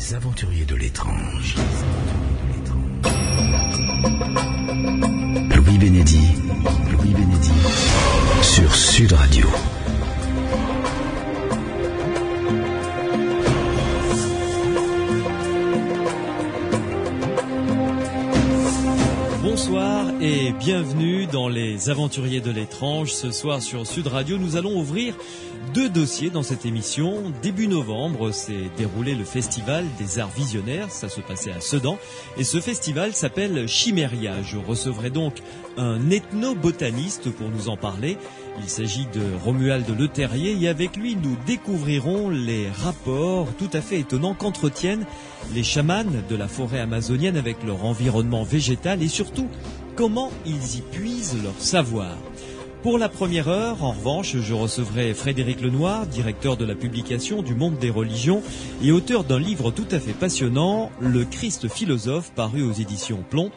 Les aventuriers de l'étrange. Louis Bénédy, Louis Bénédy, sur Sud Radio. Et bienvenue dans les aventuriers de l'étrange. Ce soir sur Sud Radio, nous allons ouvrir deux dossiers dans cette émission. Début novembre s'est déroulé le festival des arts visionnaires, ça se passait à Sedan, et ce festival s'appelle Chiméria. Je recevrai donc un ethnobotaniste pour nous en parler. Il s'agit de Romuald Le Terrier et avec lui nous découvrirons les rapports tout à fait étonnants qu'entretiennent les chamans de la forêt amazonienne avec leur environnement végétal et surtout comment ils y puisent leur savoir. Pour la première heure, en revanche, je recevrai Frédéric Lenoir, directeur de la publication du Monde des religions et auteur d'un livre tout à fait passionnant, Le Christ philosophe, paru aux éditions Plomb.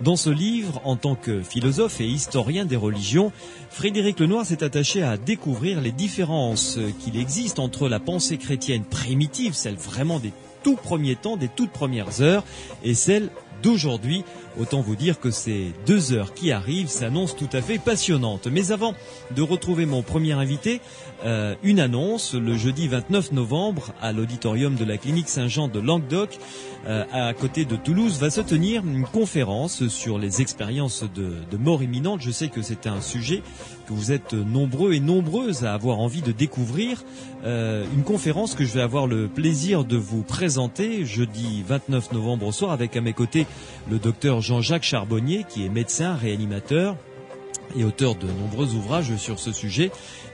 Dans ce livre, en tant que philosophe et historien des religions, Frédéric Lenoir s'est attaché à découvrir les différences qu'il existe entre la pensée chrétienne primitive, celle vraiment des tout premiers temps, des toutes premières heures, et celle d'aujourd'hui. Autant vous dire que ces deux heures qui arrivent s'annoncent tout à fait passionnantes. Mais avant de retrouver mon premier invité, euh, une annonce. Le jeudi 29 novembre, à l'auditorium de la clinique Saint-Jean de Languedoc, euh, à côté de Toulouse, va se tenir une conférence sur les expériences de, mort imminente. Je sais que c'est un sujet que vous êtes nombreux et nombreuses à avoir envie de découvrir. Euh, une conférence que je vais avoir le plaisir de vous présenter jeudi 29 novembre au soir avec à mes côtés le docteur Jean-Jacques Charbonnier qui est médecin réanimateur et auteur de nombreux ouvrages sur ce sujet,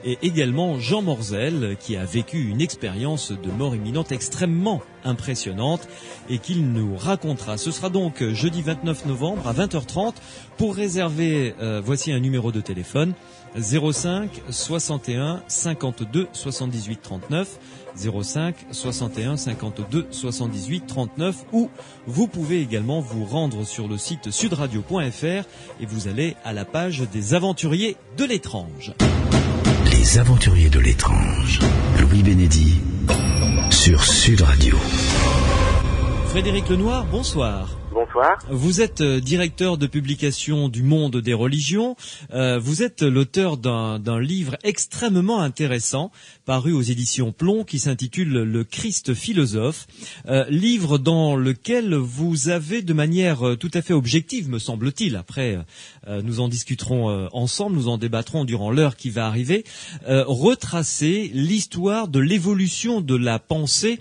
et également Jean Morzel, qui a vécu une expérience de mort imminente extrêmement impressionnante et qu'il nous racontera. Ce sera donc jeudi 29 novembre à 20h30. Pour réserver, euh, voici un numéro de téléphone 05 61 52 78 39 05 61 52 78 39 ou vous pouvez également vous rendre sur le site sudradio.fr et vous allez à la page des aventuriers de l'étrange. Les aventuriers de l'étrange. Louis Bénédy, sur Sud Radio. Frédéric Lenoir, bonsoir. Bonsoir. Vous êtes euh, directeur de publication du Monde des religions. Euh, vous êtes l'auteur d'un livre extrêmement intéressant paru aux éditions Plomb qui s'intitule Le Christ philosophe. Euh, livre dans lequel vous avez de manière tout à fait objective, me semble-t-il, après nous en discuterons ensemble, nous en débattrons durant l'heure qui va arriver, retracé l'histoire de l'évolution de la pensée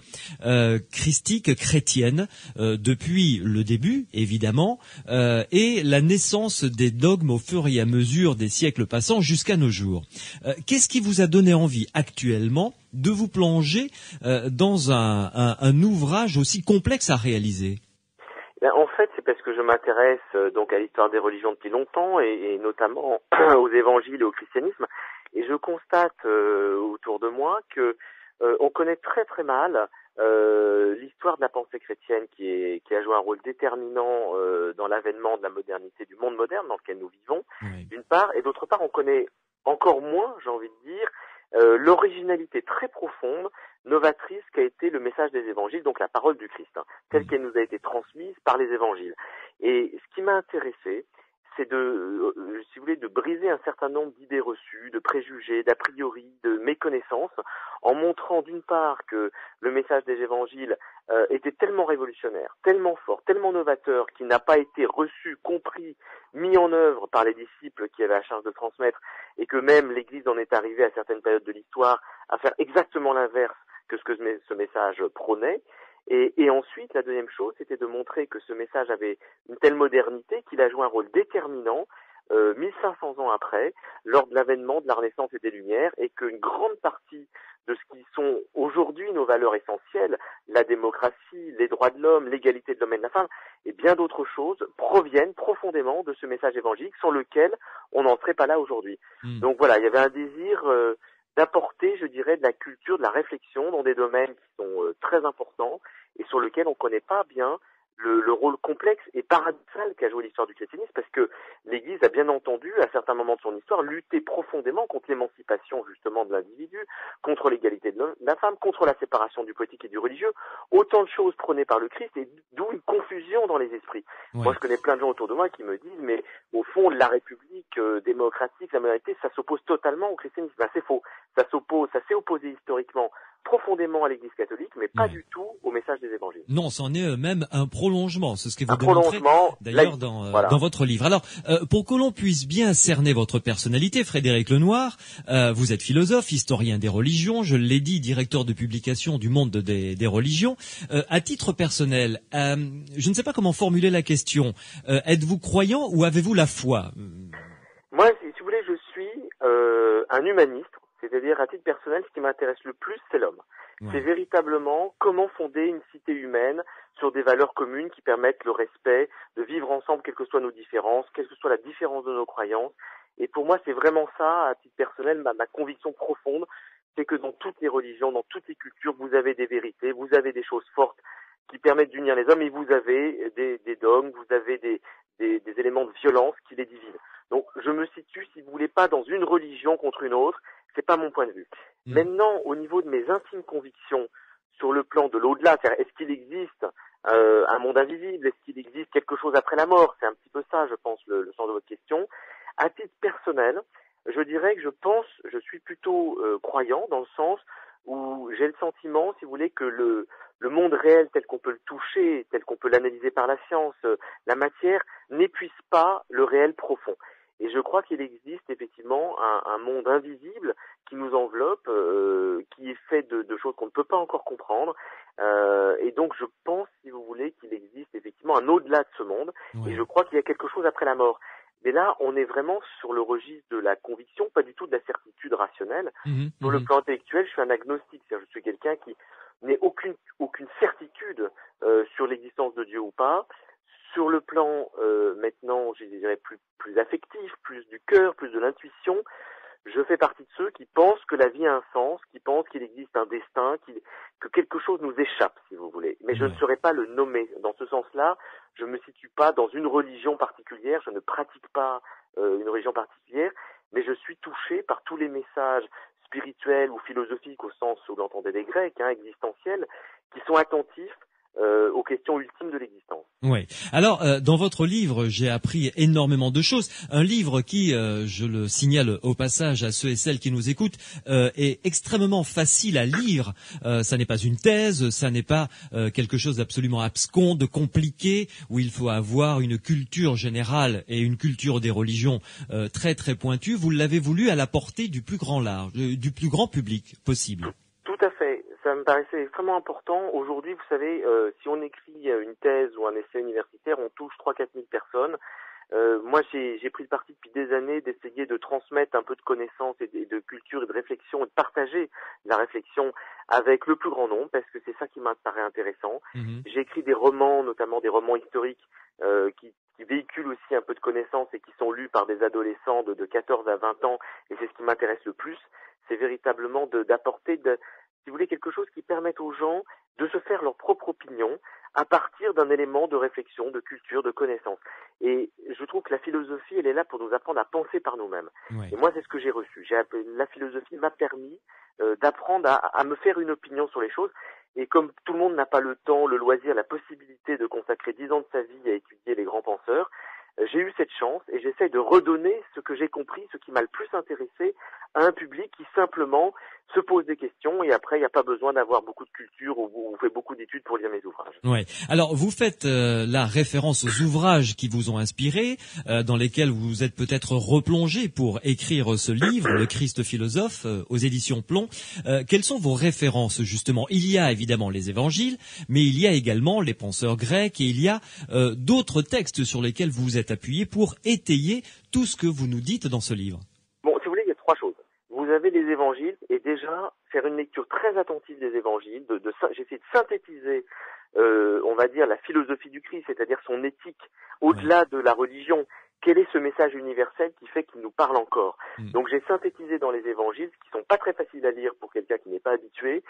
christique chrétienne depuis le début évidemment, euh, et la naissance des dogmes au fur et à mesure des siècles passants jusqu'à nos jours. Euh, Qu'est-ce qui vous a donné envie actuellement de vous plonger euh, dans un, un, un, ouvrage aussi complexe à réaliser? Ben, En fait, c'est parce que je m'intéresse euh, donc à l'histoire des religions depuis longtemps, et, et notamment aux évangiles et au christianisme, et je constate euh, autour de moi que on connaît très très mal euh, l'histoire de la pensée chrétienne qui, est, qui a joué un rôle déterminant euh, dans l'avènement de la modernité du monde moderne dans lequel nous vivons, oui. d'une part, et d'autre part, on connaît encore moins, j'ai envie de dire, euh, l'originalité très profonde, novatrice qu'a été le message des évangiles, donc la parole du Christ, hein, telle oui. qu'elle nous a été transmise par les évangiles. Et ce qui m'a intéressé, c'est de, euh, si vous voulez, de briser un certain nombre d'idées reçues, de préjugés, d'a priori, de méconnaissances, en montrant d'une part que le message des évangiles euh, était tellement révolutionnaire, tellement fort, tellement novateur, qu'il n'a pas été reçu, compris, mis en œuvre par les disciples qui avaient la charge de transmettre, et que même l'Église en est arrivée à certaines périodes de l'histoire à faire exactement l'inverse que ce que ce message prônait. Et, et, ensuite, la deuxième chose, c'était de montrer que ce message avait une telle modernité qu'il a joué un rôle déterminant euh, 1500 ans après, lors de l'avènement de la Renaissance et des Lumières, et qu'une grande partie de ce qui sont aujourd'hui nos valeurs essentielles, la démocratie, les droits de l'homme, l'égalité de l'homme et de la femme, et bien d'autres choses, proviennent profondément de ce message évangélique sans lequel on n'en serait pas là aujourd'hui. Mmh. Donc voilà, il y avait un désir... Euh, d'apporter, je dirais, de la culture, de la réflexion dans des domaines qui sont euh, très importants et sur lesquels on ne connaît pas bien le, le, rôle complexe et paradoxal qu'a joué l'histoire du christianisme, parce que l'Église a bien entendu, à certains moments de son histoire, lutter profondément contre l'émancipation justement de l'individu, contre l'égalité de la femme, contre la séparation du politique et du religieux, autant de choses prônées par le Christ, et d'où une confusion dans les esprits. Moi, je connais plein de gens autour de moi qui me disent, mais au fond, la République euh, démocratique, la majorité, ça s'oppose totalement au christianisme. Ben, c'est faux. Ça s'oppose, ça s'est opposé historiquement profondément à l'Église catholique, mais pas du tout au message des évangiles. Non, c'en est euh, même un prolongement, c'est ce que vous démontrez d'ailleurs dans, euh, dans votre livre. Alors, euh, pour que l'on puisse bien cerner votre personnalité, Frédéric Lenoir, vous êtes philosophe, historien des religions, je l'ai dit, directeur de publication du Monde des, des religions. à titre personnel, je ne sais pas comment formuler la question. Êtes-vous croyant ou avez-vous la foi? Moi, si, si, vous voulez, je suis un humaniste c'est-à-dire, à titre personnel, ce qui m'intéresse le plus, c'est l'homme. C'est véritablement comment fonder une cité humaine sur des valeurs communes qui permettent le respect, de vivre ensemble, quelles que soient nos différences, quelle que soit la différence de nos croyances. Et pour moi, c'est vraiment ça, à titre personnel, ma, ma conviction profonde, c'est que dans toutes les religions, dans toutes les cultures, vous avez des vérités, vous avez des choses fortes qui permettent d'unir les hommes, et vous avez des, des dogmes, vous avez des, des, des éléments de violence qui les divisent. Donc, je me situe, si vous voulez, pas dans une religion contre une autre, c'est pas mon point de vue. Hmm. Maintenant, au niveau de mes intimes convictions sur le plan de l'au-delà, est-ce qu'il existe euh, un monde invisible? Est-ce qu'il existe quelque chose après la mort? C'est un petit peu ça, je pense, le, sens de votre question. À titre personnel, je dirais que je pense, je suis plutôt euh, croyant dans le sens où j'ai le sentiment, si vous voulez, que le, le monde réel tel qu'on peut le toucher, tel qu'on peut l'analyser par la science, euh, la matière, n'épuise pas le réel profond. Et je crois qu'il existe effectivement un, un, monde invisible qui nous enveloppe, euh, qui est fait de, de choses qu'on ne peut pas encore comprendre. Euh, et donc je pense, si vous voulez, qu'il existe effectivement un au-delà de ce monde. Et je crois qu'il y a quelque chose après la mort. Mais là, on est vraiment sur le registre de la conviction, pas du tout de la certitude rationnelle. Mmh sur le mmh plan intellectuel, je suis un agnostique, c'est-à-dire je suis quelqu'un qui n'ait aucune aucune certitude euh, sur l'existence de Dieu ou pas. Sur le plan euh, maintenant, je dirais plus plus affectif, plus du cœur, plus de l'intuition, je fais partie de ceux qui pensent que la vie a un sens, qui pensent qu'il existe un destin, que quelque chose nous échappe, si vous voulez. Mais je ne saurais pas le nommer. Dans ce sens-là, je ne me situe pas dans une religion particulière, je ne pratique pas euh, une religion particulière, mais je suis touché par tous les messages spirituels ou philosophiques au sens où l'entendaient les Grecs, hein, existentiels, qui sont attentifs euh, aux questions ultimes de l'existence. Oui. Alors, euh, dans votre livre, j'ai appris énormément de choses. Un livre qui, euh, je le signale au passage à ceux et celles qui nous écoutent, euh, est extrêmement facile à lire. ça n'est pas une thèse, ça n'est pas quelque chose d'absolument abscon, de compliqué, où il faut avoir une culture générale et une culture des religions très très pointue. Vous l'avez voulu à la portée du plus grand large, du plus grand public possible ça me paraissait extrêmement important. Aujourd'hui, vous savez, euh, si on écrit euh, une thèse ou un essai universitaire, on touche 3-4 000 personnes. Euh, moi, j'ai pris le parti depuis des années d'essayer de transmettre un peu de connaissances et de, de, culture et de réflexion et de partager la réflexion avec le plus grand nombre parce que c'est ça qui m'apparaît intéressant. Mhm. J'ai écrit des romans, notamment des romans historiques euh, qui, qui, véhiculent aussi un peu de connaissances et qui sont lus par des adolescents de, de 14 à 20 ans et c'est ce qui m'intéresse le plus. C'est véritablement d'apporter de, si vous voulez, quelque chose qui permette aux gens de se faire leur propre opinion à partir d'un élément de réflexion, de culture, de connaissance. Et je trouve que la philosophie, elle est là pour nous apprendre à penser par nous-mêmes. Et moi, c'est ce que j'ai reçu. La philosophie m'a permis euh, d'apprendre à, à, me faire une opinion sur les choses. Et comme tout le monde n'a pas le temps, le loisir, la possibilité de consacrer dix ans de sa vie à étudier les grands penseurs, j'ai eu cette chance et j'essaie de redonner ce que j'ai compris, ce qui m'a le plus intéressé à un public qui simplement se pose des questions et après il n'y a pas besoin d'avoir beaucoup de culture ou vous faites beaucoup d'études pour lire mes ouvrages. Ouais. Alors vous faites euh, la référence aux ouvrages qui vous ont inspiré, euh, dans lesquels vous êtes peut-être replongé pour écrire ce livre, Le Christ philosophe, aux éditions Plomb. quelles sont vos références justement? Il y a évidemment les évangiles, mais il y a également les penseurs grecs et il y a d'autres textes sur lesquels vous êtes appuyé pour étayer tout ce que vous nous dites dans ce livre Bon, si vous voulez, il y a trois choses. Vous avez les évangiles et déjà faire une lecture très attentive des évangiles. De, de, J'essaie de synthétiser, euh, on va dire, la philosophie du Christ, c'est-à-dire son éthique, au-delà de la religion. Quel est ce message universel qui fait qu'il nous parle encore hmm. Donc j'ai synthétisé dans les évangiles, qui sont pas très faciles à lire pour quelqu'un qui n'est pas habitué,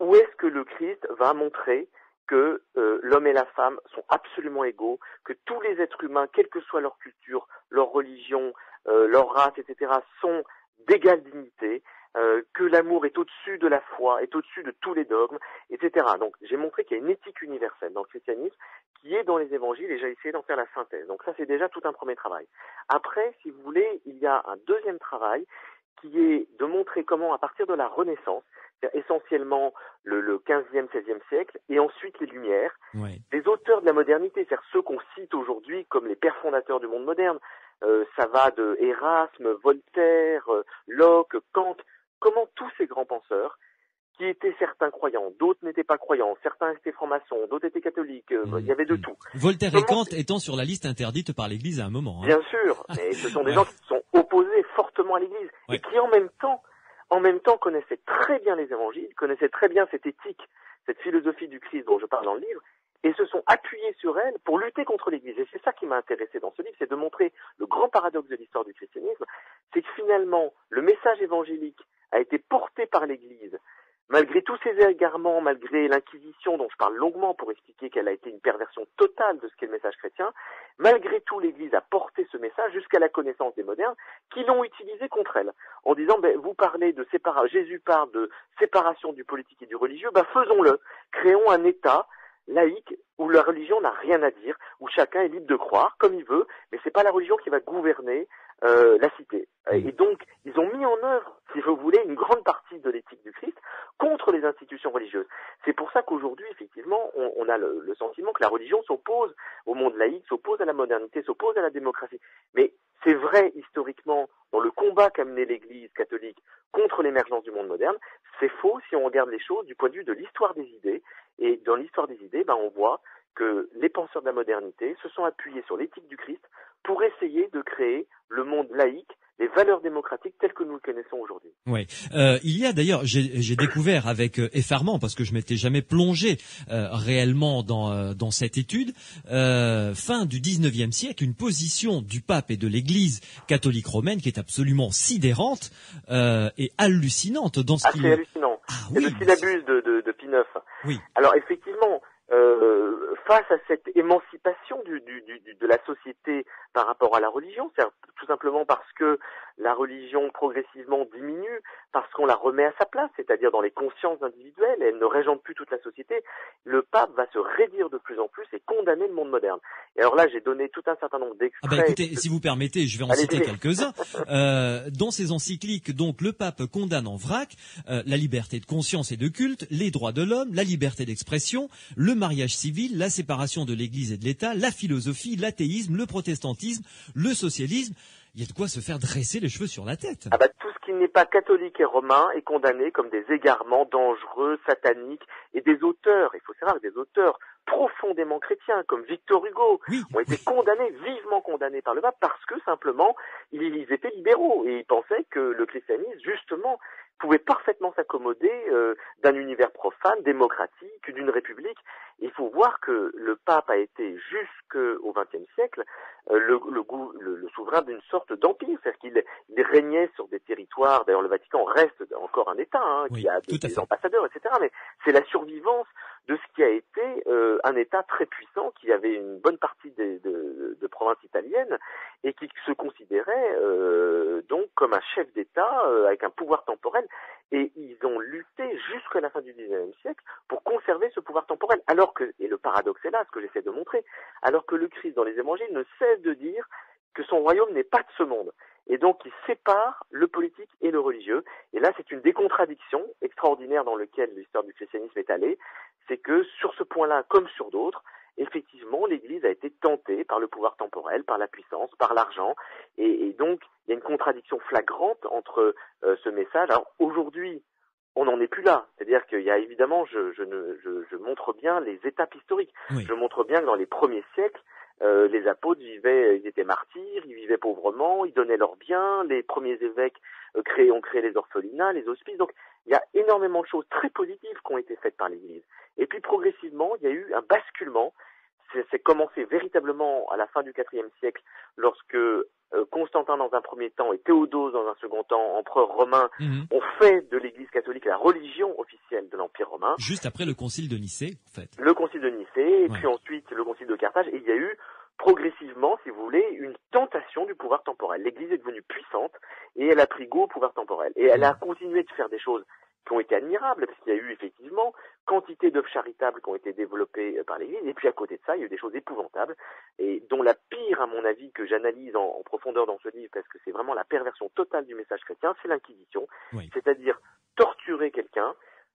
où est-ce que le Christ va montrer que euh, l'homme et la femme sont absolument égaux, que tous les êtres humains, quelle que soit leur culture, leur religion, euh, leur race, etc., sont d'égale dignité, euh, que l'amour est au-dessus de la foi, est au-dessus de tous les dogmes, etc. Donc j'ai montré qu'il y a une éthique universelle dans le christianisme qui est dans les évangiles et j'ai essayé d'en faire la synthèse. Donc ça c'est déjà tout un premier travail. Après, si vous voulez, il y a un deuxième travail qui est de montrer comment à partir de la Renaissance, essentiellement le, le 15e, 16e siècle, et ensuite les Lumières, les auteurs de la modernité, c'est-à-dire ceux qu'on cite aujourd'hui comme les pères fondateurs du monde moderne, euh, ça va de Erasme, Voltaire, euh, Locke, Kant, comment tous ces grands penseurs, qui étaient certains croyants, d'autres n'étaient pas croyants, certains étaient francs-maçons, d'autres étaient catholiques, euh, il y avait de tout. Voltaire et Kant étant sur la liste interdite par l'Église à un moment. Hein. Bien sûr, mais ce sont des gens qui sont opposés fortement à l'Église et qui en même temps, en même temps connaissaient très bien les évangiles, connaissaient très bien cette éthique, cette philosophie du Christ dont je parle dans le livre, et se sont appuyés sur elle pour lutter contre l'Église. Et c'est ça qui m'a intéressé dans ce livre, c'est de montrer le grand paradoxe de l'histoire du christianisme, c'est que finalement, le message évangélique a été porté par l'Église, malgré tous ces égarements, malgré l'Inquisition dont je parle longuement pour expliquer qu'elle a été une perversion totale de ce qu'est le message chrétien, malgré tout l'Église a porté ce message jusqu'à la connaissance des modernes qui l'ont utilisé contre elle, en disant ben, vous parlez de séparation, Jésus parle de séparation du politique et du religieux, ben faisons-le, créons un État laïque où la religion n'a rien à dire, où chacun est libre de croire comme il veut, mais c'est pas la religion qui va gouverner euh, la cité. Et donc, ils ont mis en œuvre, si vous voulez, une grande partie de l'éthique du Christ contre les institutions religieuses. C'est pour ça qu'aujourd'hui, effectivement, on, on a le, le, sentiment que la religion s'oppose au monde laïque, s'oppose à la modernité, s'oppose à la démocratie. Mais c'est vrai historiquement dans le combat qu'a mené l'Église catholique contre l'émergence du monde moderne. C'est faux si on regarde les choses du point de vue de l'histoire des idées. Et dans l'histoire des idées, ben, on voit que les penseurs de la modernité se sont appuyés sur l'éthique du Christ pour essayer de créer le monde laïque les valeurs démocratiques telles que nous le connaissons aujourd'hui. Oui, euh, il y a d'ailleurs, j'ai découvert avec euh, effarement parce que je m'étais jamais plongé euh, réellement dans euh, dans cette étude, euh, fin du 19e siècle, une position du pape et de l'Église catholique romaine qui est absolument sidérante et hallucinante dans ce ah, C'est hallucinant. Ah, oui, le syllabus de, de, de Pie IX. Oui. Alors effectivement, euh, face à cette émancipation du, du, de la société par rapport à la religion, c'est tout simplement parce que la religion progressivement diminue, parce qu'on la remet à sa place, c'est-à-dire dans les consciences individuelles, elle ne régente plus toute la société, le pape va se réduire de plus en plus et condamner le monde moderne. Et alors là, j'ai donné tout un certain nombre d'extraits. Ah bah écoutez, si vous permettez, je vais en citer quelques-uns. Euh, dans ses encycliques, donc, le pape condamne en vrac euh, la liberté de conscience et de culte, les droits de l'homme, la liberté d'expression, le mariage civil, la séparation de l'Église et de l'État, la philosophie, l'athéisme, le protestantisme, le socialisme. Il y a de quoi se faire dresser les cheveux sur la tête. Ah bah, tout ce qui n'est pas catholique et romain est condamné comme des égarements dangereux, sataniques, et des auteurs, il faut savoir des auteurs profondément chrétiens, comme Victor Hugo, ont été condamnés, vivement condamnés par le pape, parce que simplement, ils étaient libéraux, et ils pensaient que le christianisme, justement, pouvait parfaitement s'accommoder euh, d'un univers profane, démocratique, d'une république. Il faut voir que le pape a été jusqu'au XXe siècle euh, le, le, le, souverain d'une sorte d'empire, c'est-à-dire qu'il il régnait sur des territoires. D'ailleurs, le Vatican reste encore un État hein, qui a des, ambassadeurs, etc. Mais c'est la survivance de ce qui a été euh, un État très puissant, qui avait une bonne partie des, de, de provinces italiennes et qui se considérait euh, donc comme un chef d'État euh, avec un pouvoir temporel. Et ils ont lutté jusqu'à la fin du XIXe siècle pour conserver ce pouvoir temporel. Alors que, et le paradoxe est là, ce que j'essaie de montrer, alors que le Christ dans les évangiles ne cesse de dire que son royaume n'est pas de ce monde. Et donc il sépare le politique et le religieux. Et là, c'est une décontradiction extraordinaire dans laquelle l'histoire du christianisme est allée. C'est que sur ce point-là, comme sur d'autres, effectivement, l'Église a été tentée par le pouvoir temporel, par la puissance, par l'argent, et, et, donc il y a une contradiction flagrante entre euh, ce message. Alors aujourd'hui, on n'en est plus là. C'est-à-dire qu'il y a évidemment, je, je, je, je, montre bien les étapes historiques. Oui. Je montre bien que dans les premiers siècles, euh, les apôtres vivaient, ils étaient martyrs, ils vivaient pauvrement, ils donnaient leurs biens, les premiers évêques euh, ont créé les orphelinats, les hospices. Donc il y a énormément de choses très positives qui ont été faites par l'Église. Et puis progressivement, il y a eu un basculement. C'est commencé véritablement à la fin du IVe siècle, lorsque euh, Constantin dans un premier temps et Théodose dans un second temps, empereur romain, Mhm. ont fait de l'Église catholique la religion officielle de l'Empire romain. Juste après le concile de Nicée, en fait. Le concile de Nicée, et puis ensuite le concile de Carthage, et il y a eu progressivement, si vous voulez, une tentation du pouvoir temporel. L'Église est devenue puissante et elle a pris goût au pouvoir temporel. Et elle a continué de faire des choses qui ont été admirables, parce qu'il y a eu effectivement quantité d'œuvres charitables qui ont été développées euh, par l'Église, et puis à côté de ça, il y a eu des choses épouvantables, et dont la pire, à mon avis, que j'analyse en, profondeur dans ce livre, parce que c'est vraiment la perversion totale du message chrétien, c'est l'Inquisition, c'est-à-dire torturer quelqu'un,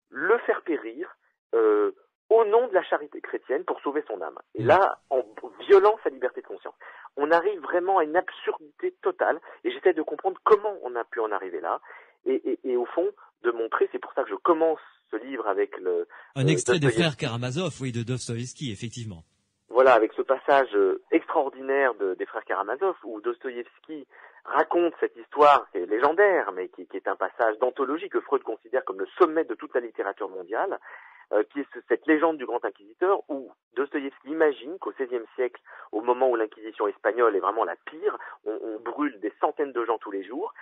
le faire périr, euh, au nom de la charité chrétienne pour sauver son âme. Et là, en violant sa liberté de conscience. On arrive vraiment à une absurdité totale, et j'essaie de comprendre comment on a pu en arriver là, et, et, au fond, de montrer, c'est pour ça que je commence ce livre avec le... Un extrait de Frère Karamazov, oui, de Dostoïevski, effectivement. Voilà, avec ce passage euh, extraordinaire de, des frères Karamazov, où Dostoïevski raconte cette histoire qui est légendaire, mais qui, qui est un passage d'anthologie que Freud considère comme le sommet de toute la littérature mondiale, euh, qui est cette légende du grand inquisiteur où Dostoïevski imagine qu'au XVIe siècle, au moment où l'inquisition espagnole est vraiment la pire, on, on, brûle des centaines de gens tous les jours,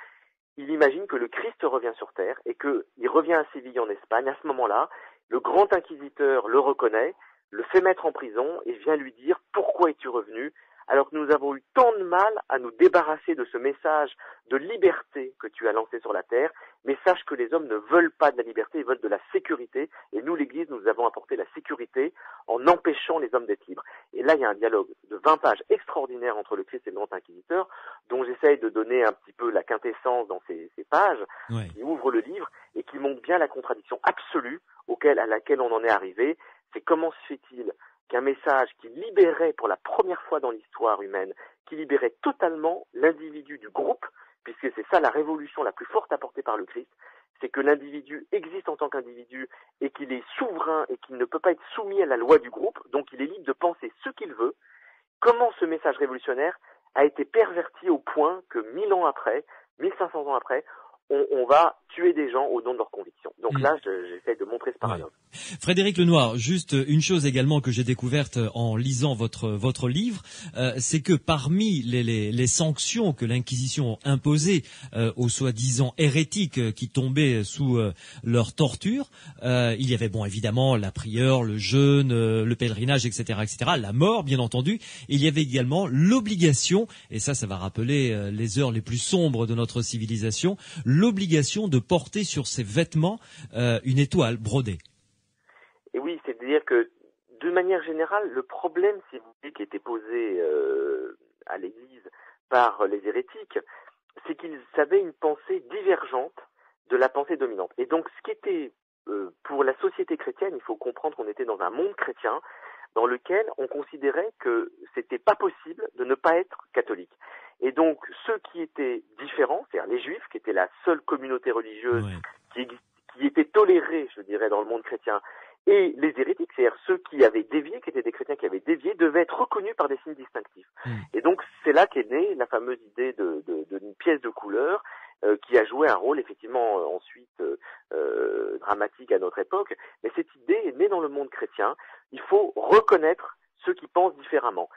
il imagine que le Christ revient sur terre et qu'il revient à Séville en Espagne. À ce moment-là, le grand inquisiteur le reconnaît, le fait mettre en prison et vient lui dire pourquoi es-tu revenu? Alors que nous avons eu tant de mal à nous débarrasser de ce message de liberté que tu as lancé sur la terre, mais sache que les hommes ne veulent pas de la liberté, ils veulent de la sécurité, et nous, l'Église, nous avons apporté la sécurité en empêchant les hommes d'être libres. Et là, il y a un dialogue de 20 pages extraordinaire entre le Christ et le grand inquisiteur, dont j'essaye de donner un petit peu la quintessence dans ces, pages, qui ouvrent le livre et qui montrent bien la contradiction absolue auquel, à laquelle on en est arrivé. C'est comment se fait-il qu'un message qui libérait pour la première fois dans l'histoire humaine, qui libérait totalement l'individu du groupe, puisque c'est ça la révolution la plus forte apportée par le Christ, c'est que l'individu existe en tant qu'individu et qu'il est souverain et qu'il ne peut pas être soumis à la loi du groupe, donc il est libre de penser ce qu'il veut. Comment ce message révolutionnaire a été perverti au point que mille ans après, 1500 ans après, on, va tuer des gens au nom de leurs convictions. Donc mm. là, j'essaie de montrer ce paradoxe. Frédéric Lenoir, juste une chose également que j'ai découverte en lisant votre votre livre, euh, c'est que parmi les, les, les sanctions que l'Inquisition imposait euh, aux soi-disant hérétiques euh, qui tombaient sous leur torture, il y avait bon évidemment la prière, le jeûne, le pèlerinage, etc., etc., la mort bien entendu. il y avait également l'obligation, et ça, ça va rappeler les heures les plus sombres de notre civilisation, l'obligation de porter sur ses vêtements une étoile brodée. Et oui, c'est-à-dire que de manière générale, le problème, si qui était posé euh, à l'Église par les hérétiques, c'est qu'ils avaient une pensée divergente de la pensée dominante. Et donc, ce qui était euh, pour la société chrétienne, il faut comprendre qu'on était dans un monde chrétien dans lequel on considérait que c'était pas possible de ne pas être catholique. Et donc, ceux qui étaient différents, c'est-à-dire les juifs, qui étaient la seule communauté religieuse qui, qui était tolérée, je dirais, dans le monde chrétien, et les hérétiques, c'est-à-dire ceux qui avaient dévié, qui étaient des chrétiens qui avaient dévié, devaient être reconnus par des signes distinctifs. Hmm. Et donc c'est là qu'est née la fameuse idée d'une de, de, pièce de couleur euh, qui a joué un rôle effectivement euh, ensuite euh, dramatique à notre époque. Mais cette idée est née dans le monde chrétien. Il faut reconnaître ceux qui pensent différemment.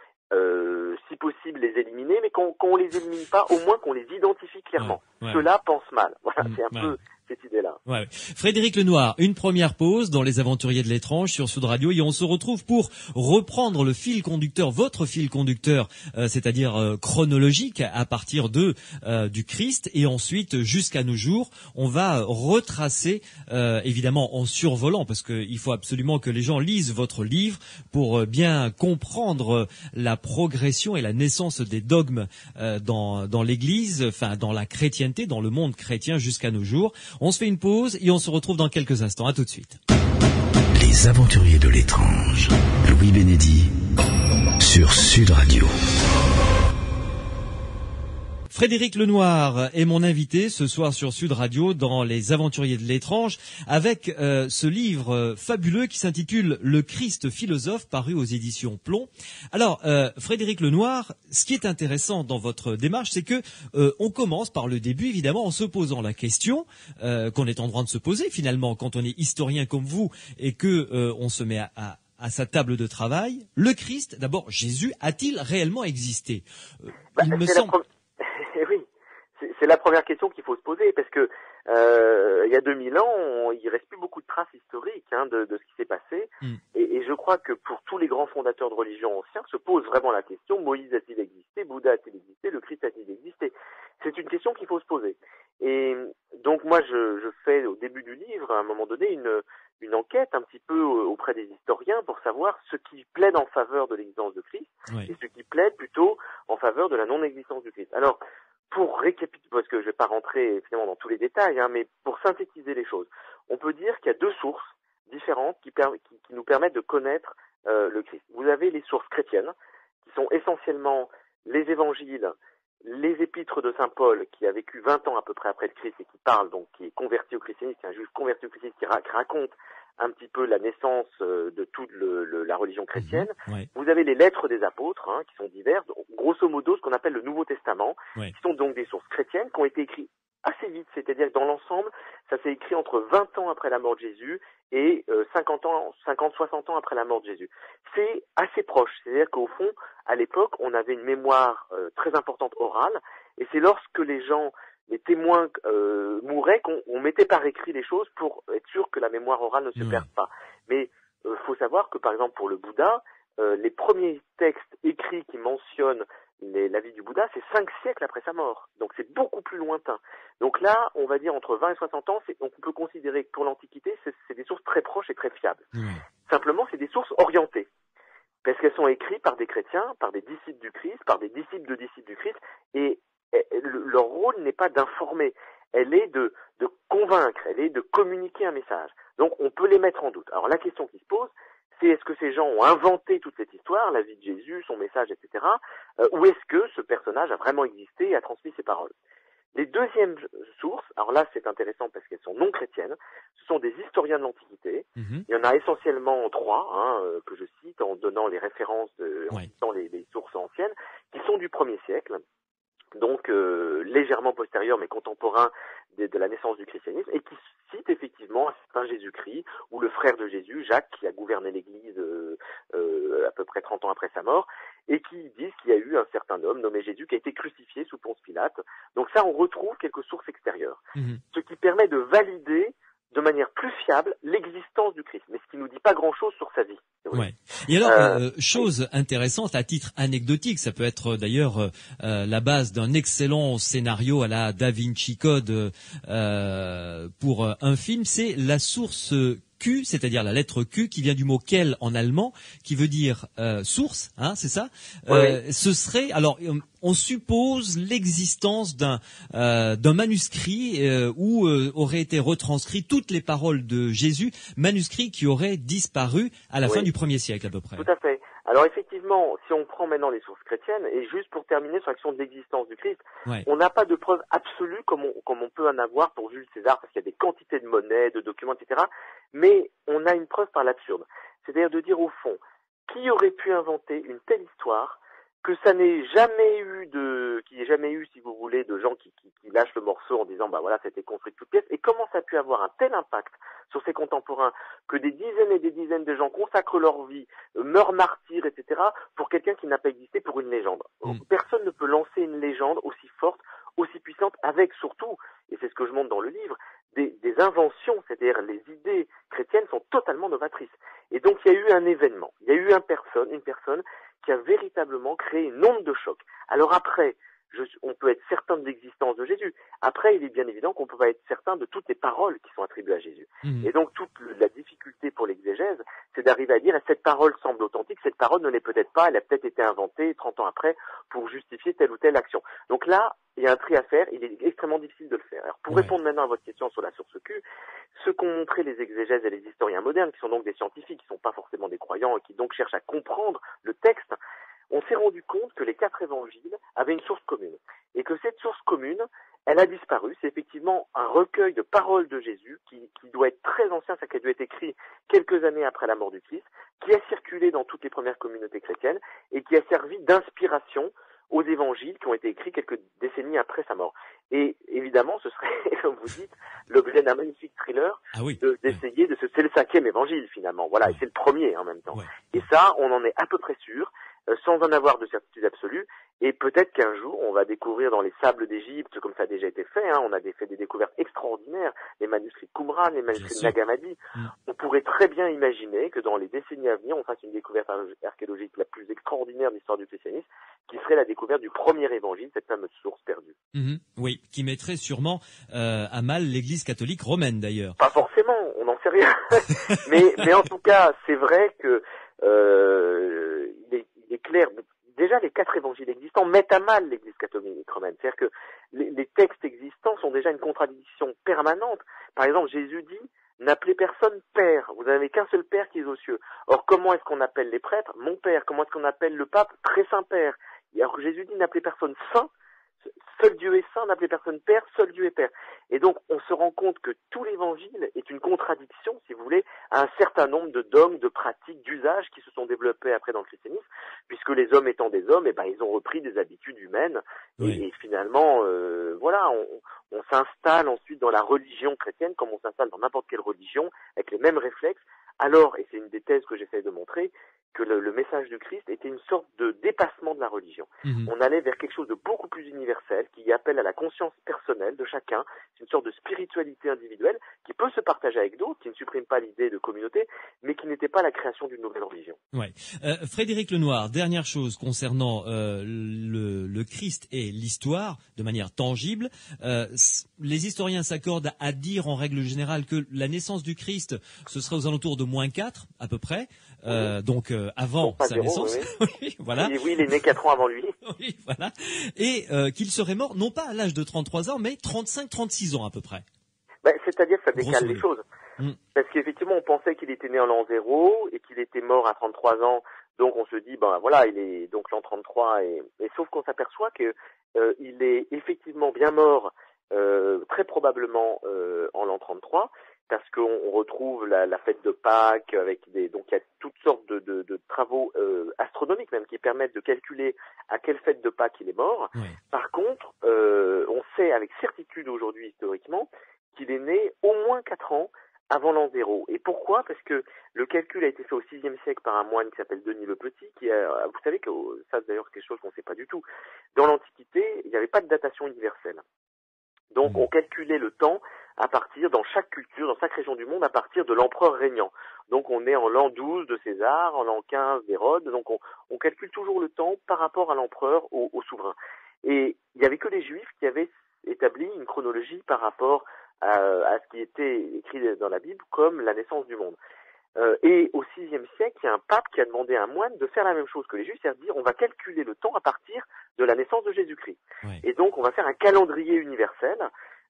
si possible les éliminer, mais qu'on ne les élimine pas, au moins qu'on les identifie clairement. Ceux-là pensent mal. Voilà, c'est un peu cette idée-là. Frédéric Lenoir, une première pause dans Les Aventuriers de l'étrange sur Sud Radio et on se retrouve pour reprendre le fil conducteur, votre fil conducteur, euh, c'est-à-dire euh, chronologique à partir de euh, du Christ et ensuite jusqu'à nos jours, on va retracer évidemment en survolant parce qu'il faut absolument que les gens lisent votre livre pour bien comprendre la progression et la naissance des dogmes dans dans l'Église, enfin dans la chrétienté, dans le monde chrétien jusqu'à nos jours. On se fait une pause et on se retrouve dans quelques instants. À tout de suite. Les aventuriers de l'étrange. Louis Bénédy sur Sud Radio. Frédéric Lenoir est mon invité ce soir sur Sud Radio dans Les Aventuriers de l'étrange avec euh, ce livre euh, fabuleux qui s'intitule Le Christ philosophe paru aux éditions Plomb. Alors euh, Frédéric Lenoir, ce qui est intéressant dans votre démarche, c'est que on commence par le début évidemment en se posant la question qu'on est en droit de se poser finalement quand on est historien comme vous et que on se met à, à sa table de travail, le Christ, d'abord Jésus, a-t-il réellement existé? Bah, Il me semble c'est la première question qu'il faut se poser parce que euh, il y a 2000 ans, il reste plus beaucoup de traces historiques hein, de, ce qui s'est passé. Mm. Et, je crois que pour tous les grands fondateurs de religion anciens, se pose vraiment la question, Moïse a-t-il existé, Bouddha a-t-il existé, le Christ a-t-il existé? C'est une question qu'il faut se poser. Et donc moi, je, je, fais au début du livre, à un moment donné, une, une enquête un petit peu auprès des historiens pour savoir ce qui plaide en faveur de l'existence de Christ et ce qui plaide plutôt en faveur de la non-existence du Christ. Alors, pour récapituler, parce que je ne vais pas rentrer finalement dans tous les détails, hein, mais pour synthétiser les choses, on peut dire qu'il y a deux sources différentes qui, qui, qui nous permettent de connaître euh, le Christ. Vous avez les sources chrétiennes, qui sont essentiellement les évangiles, les épîtres de Saint Paul, qui a vécu 20 ans à peu près après le Christ et qui parle, donc qui est converti au christianisme, qui est un juif converti au christianisme, qui, raconte un petit peu la naissance euh, de toute le, la religion chrétienne. Mhm, Vous avez les lettres des apôtres, hein, qui sont diverses, grosso modo ce qu'on appelle le Nouveau Testament, qui sont donc des sources chrétiennes qui ont été écrites assez vite, c'est-à-dire que dans l'ensemble, ça s'est écrit entre 20 ans après la mort de Jésus et euh, 50 ans, 50, 60 ans après la mort de Jésus. C'est assez proche, c'est-à-dire qu'au fond, à l'époque, on avait une mémoire euh, très importante orale, et c'est lorsque les gens, les témoins euh, mouraient qu'on on mettait par écrit les choses pour être sûr que la mémoire orale ne se Ouais. perde pas. Mais il faut savoir que par exemple pour le Bouddha, euh, les premiers textes écrits qui mentionnent les- la vie du Bouddha, c'est cinq siècles après sa mort. Donc c'est beaucoup plus lointain. Donc là, on va dire entre 20 et 60 ans, c'est- on peut considérer que pour l'Antiquité, c'est des sources très proches et très fiables. Ouais. Simplement, c'est des sources orientées. Parce qu'elles sont écrites par des chrétiens, par des disciples du Christ, par des disciples de disciples du Christ, et, leur rôle n'est pas d'informer, elle est de, de convaincre, elle est de communiquer un message. Donc on peut les mettre en doute. Alors la question qui se pose, c'est est-ce que ces gens ont inventé toute cette histoire, la vie de Jésus, son message, etc., euh, ou est-ce que ce personnage a vraiment existé et a transmis ses paroles? Les deuxièmes sources, alors là c'est intéressant parce qu'elles sont non chrétiennes, ce sont des historiens de l'Antiquité, Mhm. il y en a essentiellement trois hein, euh, que je cite en donnant les références, de, en Ouais. citant les, les sources anciennes, qui sont du premier siècle, donc euh, légèrement postérieurs mais contemporains de, de la naissance du christianisme, et qui citent effectivement un certain Jésus-Christ ou le frère de Jésus, Jacques, qui a gouverné l'Église euh, euh, à peu près 30 ans après sa mort, et qui disent qu'il y a eu un certain homme nommé Jésus qui a été crucifié sous Ponce Pilate. Donc ça, on retrouve quelques sources extérieures Mhm. ce qui permet de valider de manière plus fiable l'existence du Christ, mais ce qui nous dit pas grand-chose sur sa vie. Ouais. Et alors, Euh, euh, chose intéressante à titre anecdotique, ça peut être euh, d'ailleurs euh, la base d'un excellent scénario à la Da Vinci Code euh, pour un film, c'est la source Q, c'est-à-dire la lettre Q qui vient du mot quel en allemand, qui veut dire euh, source, hein, c'est ça? Oui, Euh, Ce serait, alors, euh, on suppose l'existence d'un euh, d'un manuscrit euh, où euh, auraient été retranscrites toutes les paroles de Jésus, manuscrit qui aurait disparu à la Oui. fin du premier siècle à peu près. Tout à fait. Alors effectivement, si on prend maintenant les sources chrétiennes, et juste pour terminer sur la question de l'existence du Christ, Ouais. on n'a pas de preuves absolues comme on, comme on peut en avoir pour Jules César, parce qu'il y a des quantités de monnaies, de documents, etc. Mais on a une preuve par l'absurde. C'est-à-dire de dire au fond, qui aurait pu inventer une telle histoire que ça n'ait jamais eu de, qu'il n'y ait jamais eu, si vous voulez, de gens qui, qui, qui lâchent le morceau en disant, bah voilà, ça a été construit de toutes pièces, et comment ça a pu avoir un tel impact sur ses contemporains que des dizaines et des dizaines de gens consacrent leur vie, euh, meurent martyrs, etc., pour quelqu'un qui n'a pas existé pour une légende? Mm. Personne ne peut lancer une légende aussi forte, aussi puissante, avec surtout, et c'est ce que je montre dans le livre, des, des inventions, c'est-à-dire les idées chrétiennes sont totalement novatrices. Et donc il y a eu un événement, il y a eu un personne, une personne qui a véritablement créé une onde de choc. Alors après, je, on peut être certain de l'existence de Jésus. Après, il est bien évident qu'on peut pas être certain de toutes les paroles qui sont attribuées à Jésus. Mhm. Et donc toute la difficulté pour l'exégèse, c'est d'arriver à dire cette parole semble authentique, cette parole ne l'est peut-être pas, elle a peut-être été inventée 30 ans après pour justifier telle ou telle action. Donc là, il y a un tri à faire, il est extrêmement difficile de le faire. Alors pour Ouais. répondre maintenant à votre question sur la source Q, ce qu'ont montré les exégèses et les historiens modernes, qui sont donc des scientifiques, qui ne sont pas forcément des croyants et qui donc cherchent à comprendre le texte, on s'est rendu compte que les quatre évangiles avaient une source commune. Et que cette source commune, elle a disparu. C'est effectivement un recueil de paroles de Jésus qui, qui doit être très ancien, ça qui a dû être écrit quelques années après la mort du Christ, qui a circulé dans toutes les premières communautés chrétiennes et qui a servi d'inspiration aux évangiles qui ont été écrits quelques décennies après sa mort. Et évidemment, ce serait, comme vous dites, l'objet d'un magnifique thriller Ah oui. de- d'essayer de, se... C'est le cinquième évangile finalement, voilà, et c'est le premier en même temps. Ouais. Et ça, on en est à peu près sûr. Euh, sans en avoir de certitude absolue. Et peut-être qu'un jour, on va découvrir dans les sables d'Égypte, comme ça a déjà été fait, hein, on a fait des découvertes extraordinaires, les manuscrits de Qumran, les manuscrits de Nagamadi. Mm. On pourrait très bien imaginer que dans les décennies à venir, on fasse une découverte archéologique la plus extraordinaire de l'histoire du christianisme, qui serait la découverte du premier évangile, cette fameuse source perdue. Mm-hmm. oui, qui mettrait sûrement euh, à mal l'Église catholique romaine d'ailleurs. Pas forcément, on n'en sait rien. mais, mais en tout cas, c'est vrai que euh, il, est, clair, déjà les quatre évangiles existants mettent à mal l'Église catholique romaine. C'est-à-dire que les, textes existants sont déjà une contradiction permanente. Par exemple, Jésus dit N'appelez personne père, vous n'avez qu'un seul père qui est aux cieux. Or, comment est-ce qu'on appelle les prêtres? Mon père. Comment est-ce qu'on appelle le pape? Très saint père. Alors que Jésus dit N'appelez personne saint, seul Dieu est saint, n'appelez personne père, seul Dieu est père. Et donc, on se rend compte que tout l'évangile est une contradiction, si vous voulez, à un certain nombre de dogmes, de pratiques, d'usages qui se sont développés après dans le christianisme, puisque les hommes étant des hommes, eh ben, ils ont repris des habitudes humaines. Et, finalement, euh, voilà, on, on s'installe ensuite dans la religion chrétienne, comme on s'installe dans n'importe quelle religion, avec les mêmes réflexes, alors, et c'est une des thèses que j'essaie de montrer, que le, message du Christ était une sorte de dépassement de la religion. Mhm. On allait vers quelque chose de beaucoup plus universel, qui appelle à la conscience personnelle de chacun. C'est une sorte de spiritualité individuelle qui peut se partager avec d'autres, qui ne supprime pas l'idée de communauté, mais qui n'était pas la création d'une nouvelle religion. Ouais. Euh, Frédéric Lenoir, dernière chose concernant euh, le, le, Christ et l'histoire, de manière tangible. Euh, les historiens s'accordent à dire en règle générale que la naissance du Christ, ce serait aux alentours de moins 4 à peu près. Euh, donc euh, avant sa naissance. Oui. voilà. oui, il est né 4 ans avant lui. oui, voilà. Et euh, qu'il serait mort non pas à l'âge de 33 ans, mais 35-36 ans à peu près. Ben, C'est-à-dire que ça décale les choses. Mm. Parce qu'effectivement, on pensait qu'il était né en l'an 0 et qu'il était mort à 33 ans. Donc on se dit, ben voilà, il est donc l'an 33. Et, et sauf qu'on s'aperçoit que il est effectivement bien mort, très probablement en l'an 33 parce qu'on retrouve la, la, fête de Pâques avec des donc il y a toutes sortes de, de, de travaux euh, astronomiques même qui permettent de calculer à quelle fête de Pâques il est mort. Par contre, euh, on sait avec certitude aujourd'hui historiquement qu'il est né au moins quatre ans avant l'an zéro. Et pourquoi? Parce que le calcul a été fait au VIe siècle par un moine qui s'appelle Denis le Petit, qui a, vous savez que ça c'est d'ailleurs quelque chose qu'on ne sait pas du tout. Dans l'Antiquité, il n'y avait pas de datation universelle. Donc on calculait le temps à partir, dans chaque culture, dans chaque région du monde, à partir de l'empereur régnant. Donc on est en l'an 12 de César, en l'an 15 d'Hérode, donc on, on, calcule toujours le temps par rapport à l'empereur, au, au, souverain. Et il n'y avait que les juifs qui avaient établi une chronologie par rapport à, à, ce qui était écrit dans la Bible comme la naissance du monde. Euh, et au VIe siècle, il y a un pape qui a demandé à un moine de faire la même chose que les juifs, c'est-à-dire dire on va calculer le temps à partir de la naissance de Jésus-Christ. Et donc on va faire un calendrier universel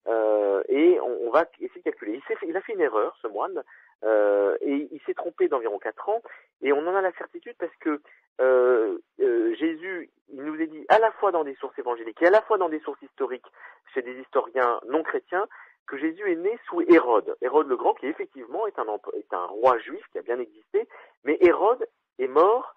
euh, et on, va essayer de calculer. Il, il, a fait une erreur, ce moine, euh, et il s'est trompé d'environ 4 ans, et on en a la certitude parce que euh, Jésus, il nous est dit à la fois dans des sources évangéliques et à la fois dans des sources historiques chez des historiens non chrétiens que Jésus est né sous Hérode. Hérode le Grand, qui effectivement est un, est un roi juif qui a bien existé, mais Hérode est mort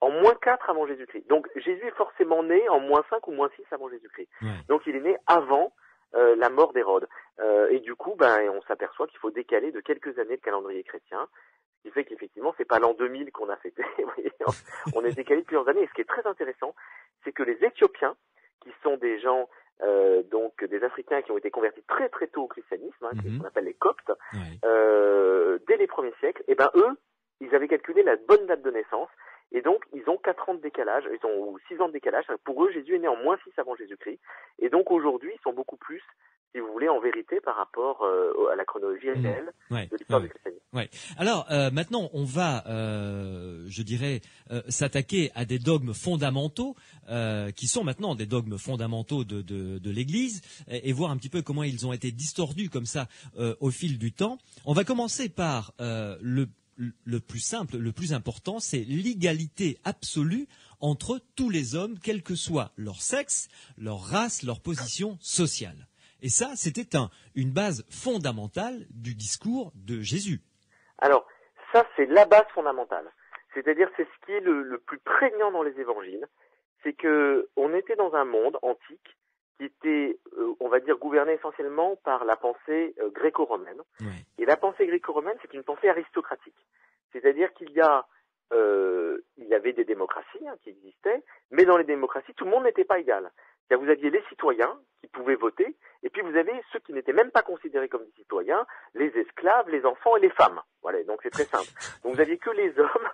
en moins 4 avant Jésus-Christ. Donc Jésus est forcément né en moins 5 ou moins 6 avant Jésus-Christ. Donc il est né avant euh, la mort d'Hérode. Euh, et du coup, ben, on s'aperçoit qu'il faut décaler de quelques années le calendrier chrétien, ce qui fait qu'effectivement, c'est pas l'an 2000 qu'on a fêté. on est décalé de plusieurs années. Et ce qui est très intéressant, c'est que les Éthiopiens, qui sont des gens euh, donc des Africains qui ont été convertis très très tôt au christianisme, hein, qu'on mhm. appelle les Coptes, euh, dès les premiers siècles, et eh ben eux, ils avaient calculé la bonne date de naissance, et donc, ils ont 4 ans de décalage, ils ont 6 ans de décalage. Pour eux, Jésus est né en moins 6 avant Jésus-Christ. Et donc, aujourd'hui, ils sont beaucoup plus, si vous voulez, en vérité par rapport euh, à la chronologie mmh. réelle de l'histoire du christianisme. Ouais. Alors, euh, maintenant, on va, euh, je dirais, s'attaquer à des dogmes fondamentaux, qui sont maintenant des dogmes fondamentaux de, de, de l'Église, et, et, voir un petit peu comment ils ont été distordus comme ça au fil du temps. On va commencer par le le plus simple, le plus important, c'est l'égalité absolue entre tous les hommes, quel que soit leur sexe, leur race, leur position sociale. Et ça, c'était un, une base fondamentale du discours de Jésus. Alors, ça, c'est la base fondamentale. C'est-à-dire, c'est ce qui est le, plus prégnant dans les évangiles, c'est que on était dans un monde antique qui était, euh, on va dire, gouverné essentiellement par la pensée euh, gréco-romaine. Et la pensée gréco-romaine, c'est une pensée aristocratique. C'est-à-dire qu'il y a, euh, il y avait des démocraties hein, qui existaient, mais dans les démocraties, tout le monde n'était pas égal. Vous aviez les citoyens qui pouvaient voter, et puis vous avez ceux qui n'étaient même pas considérés comme des citoyens, les esclaves, les enfants et les femmes. Voilà, donc c'est très simple. Donc vous aviez que les hommes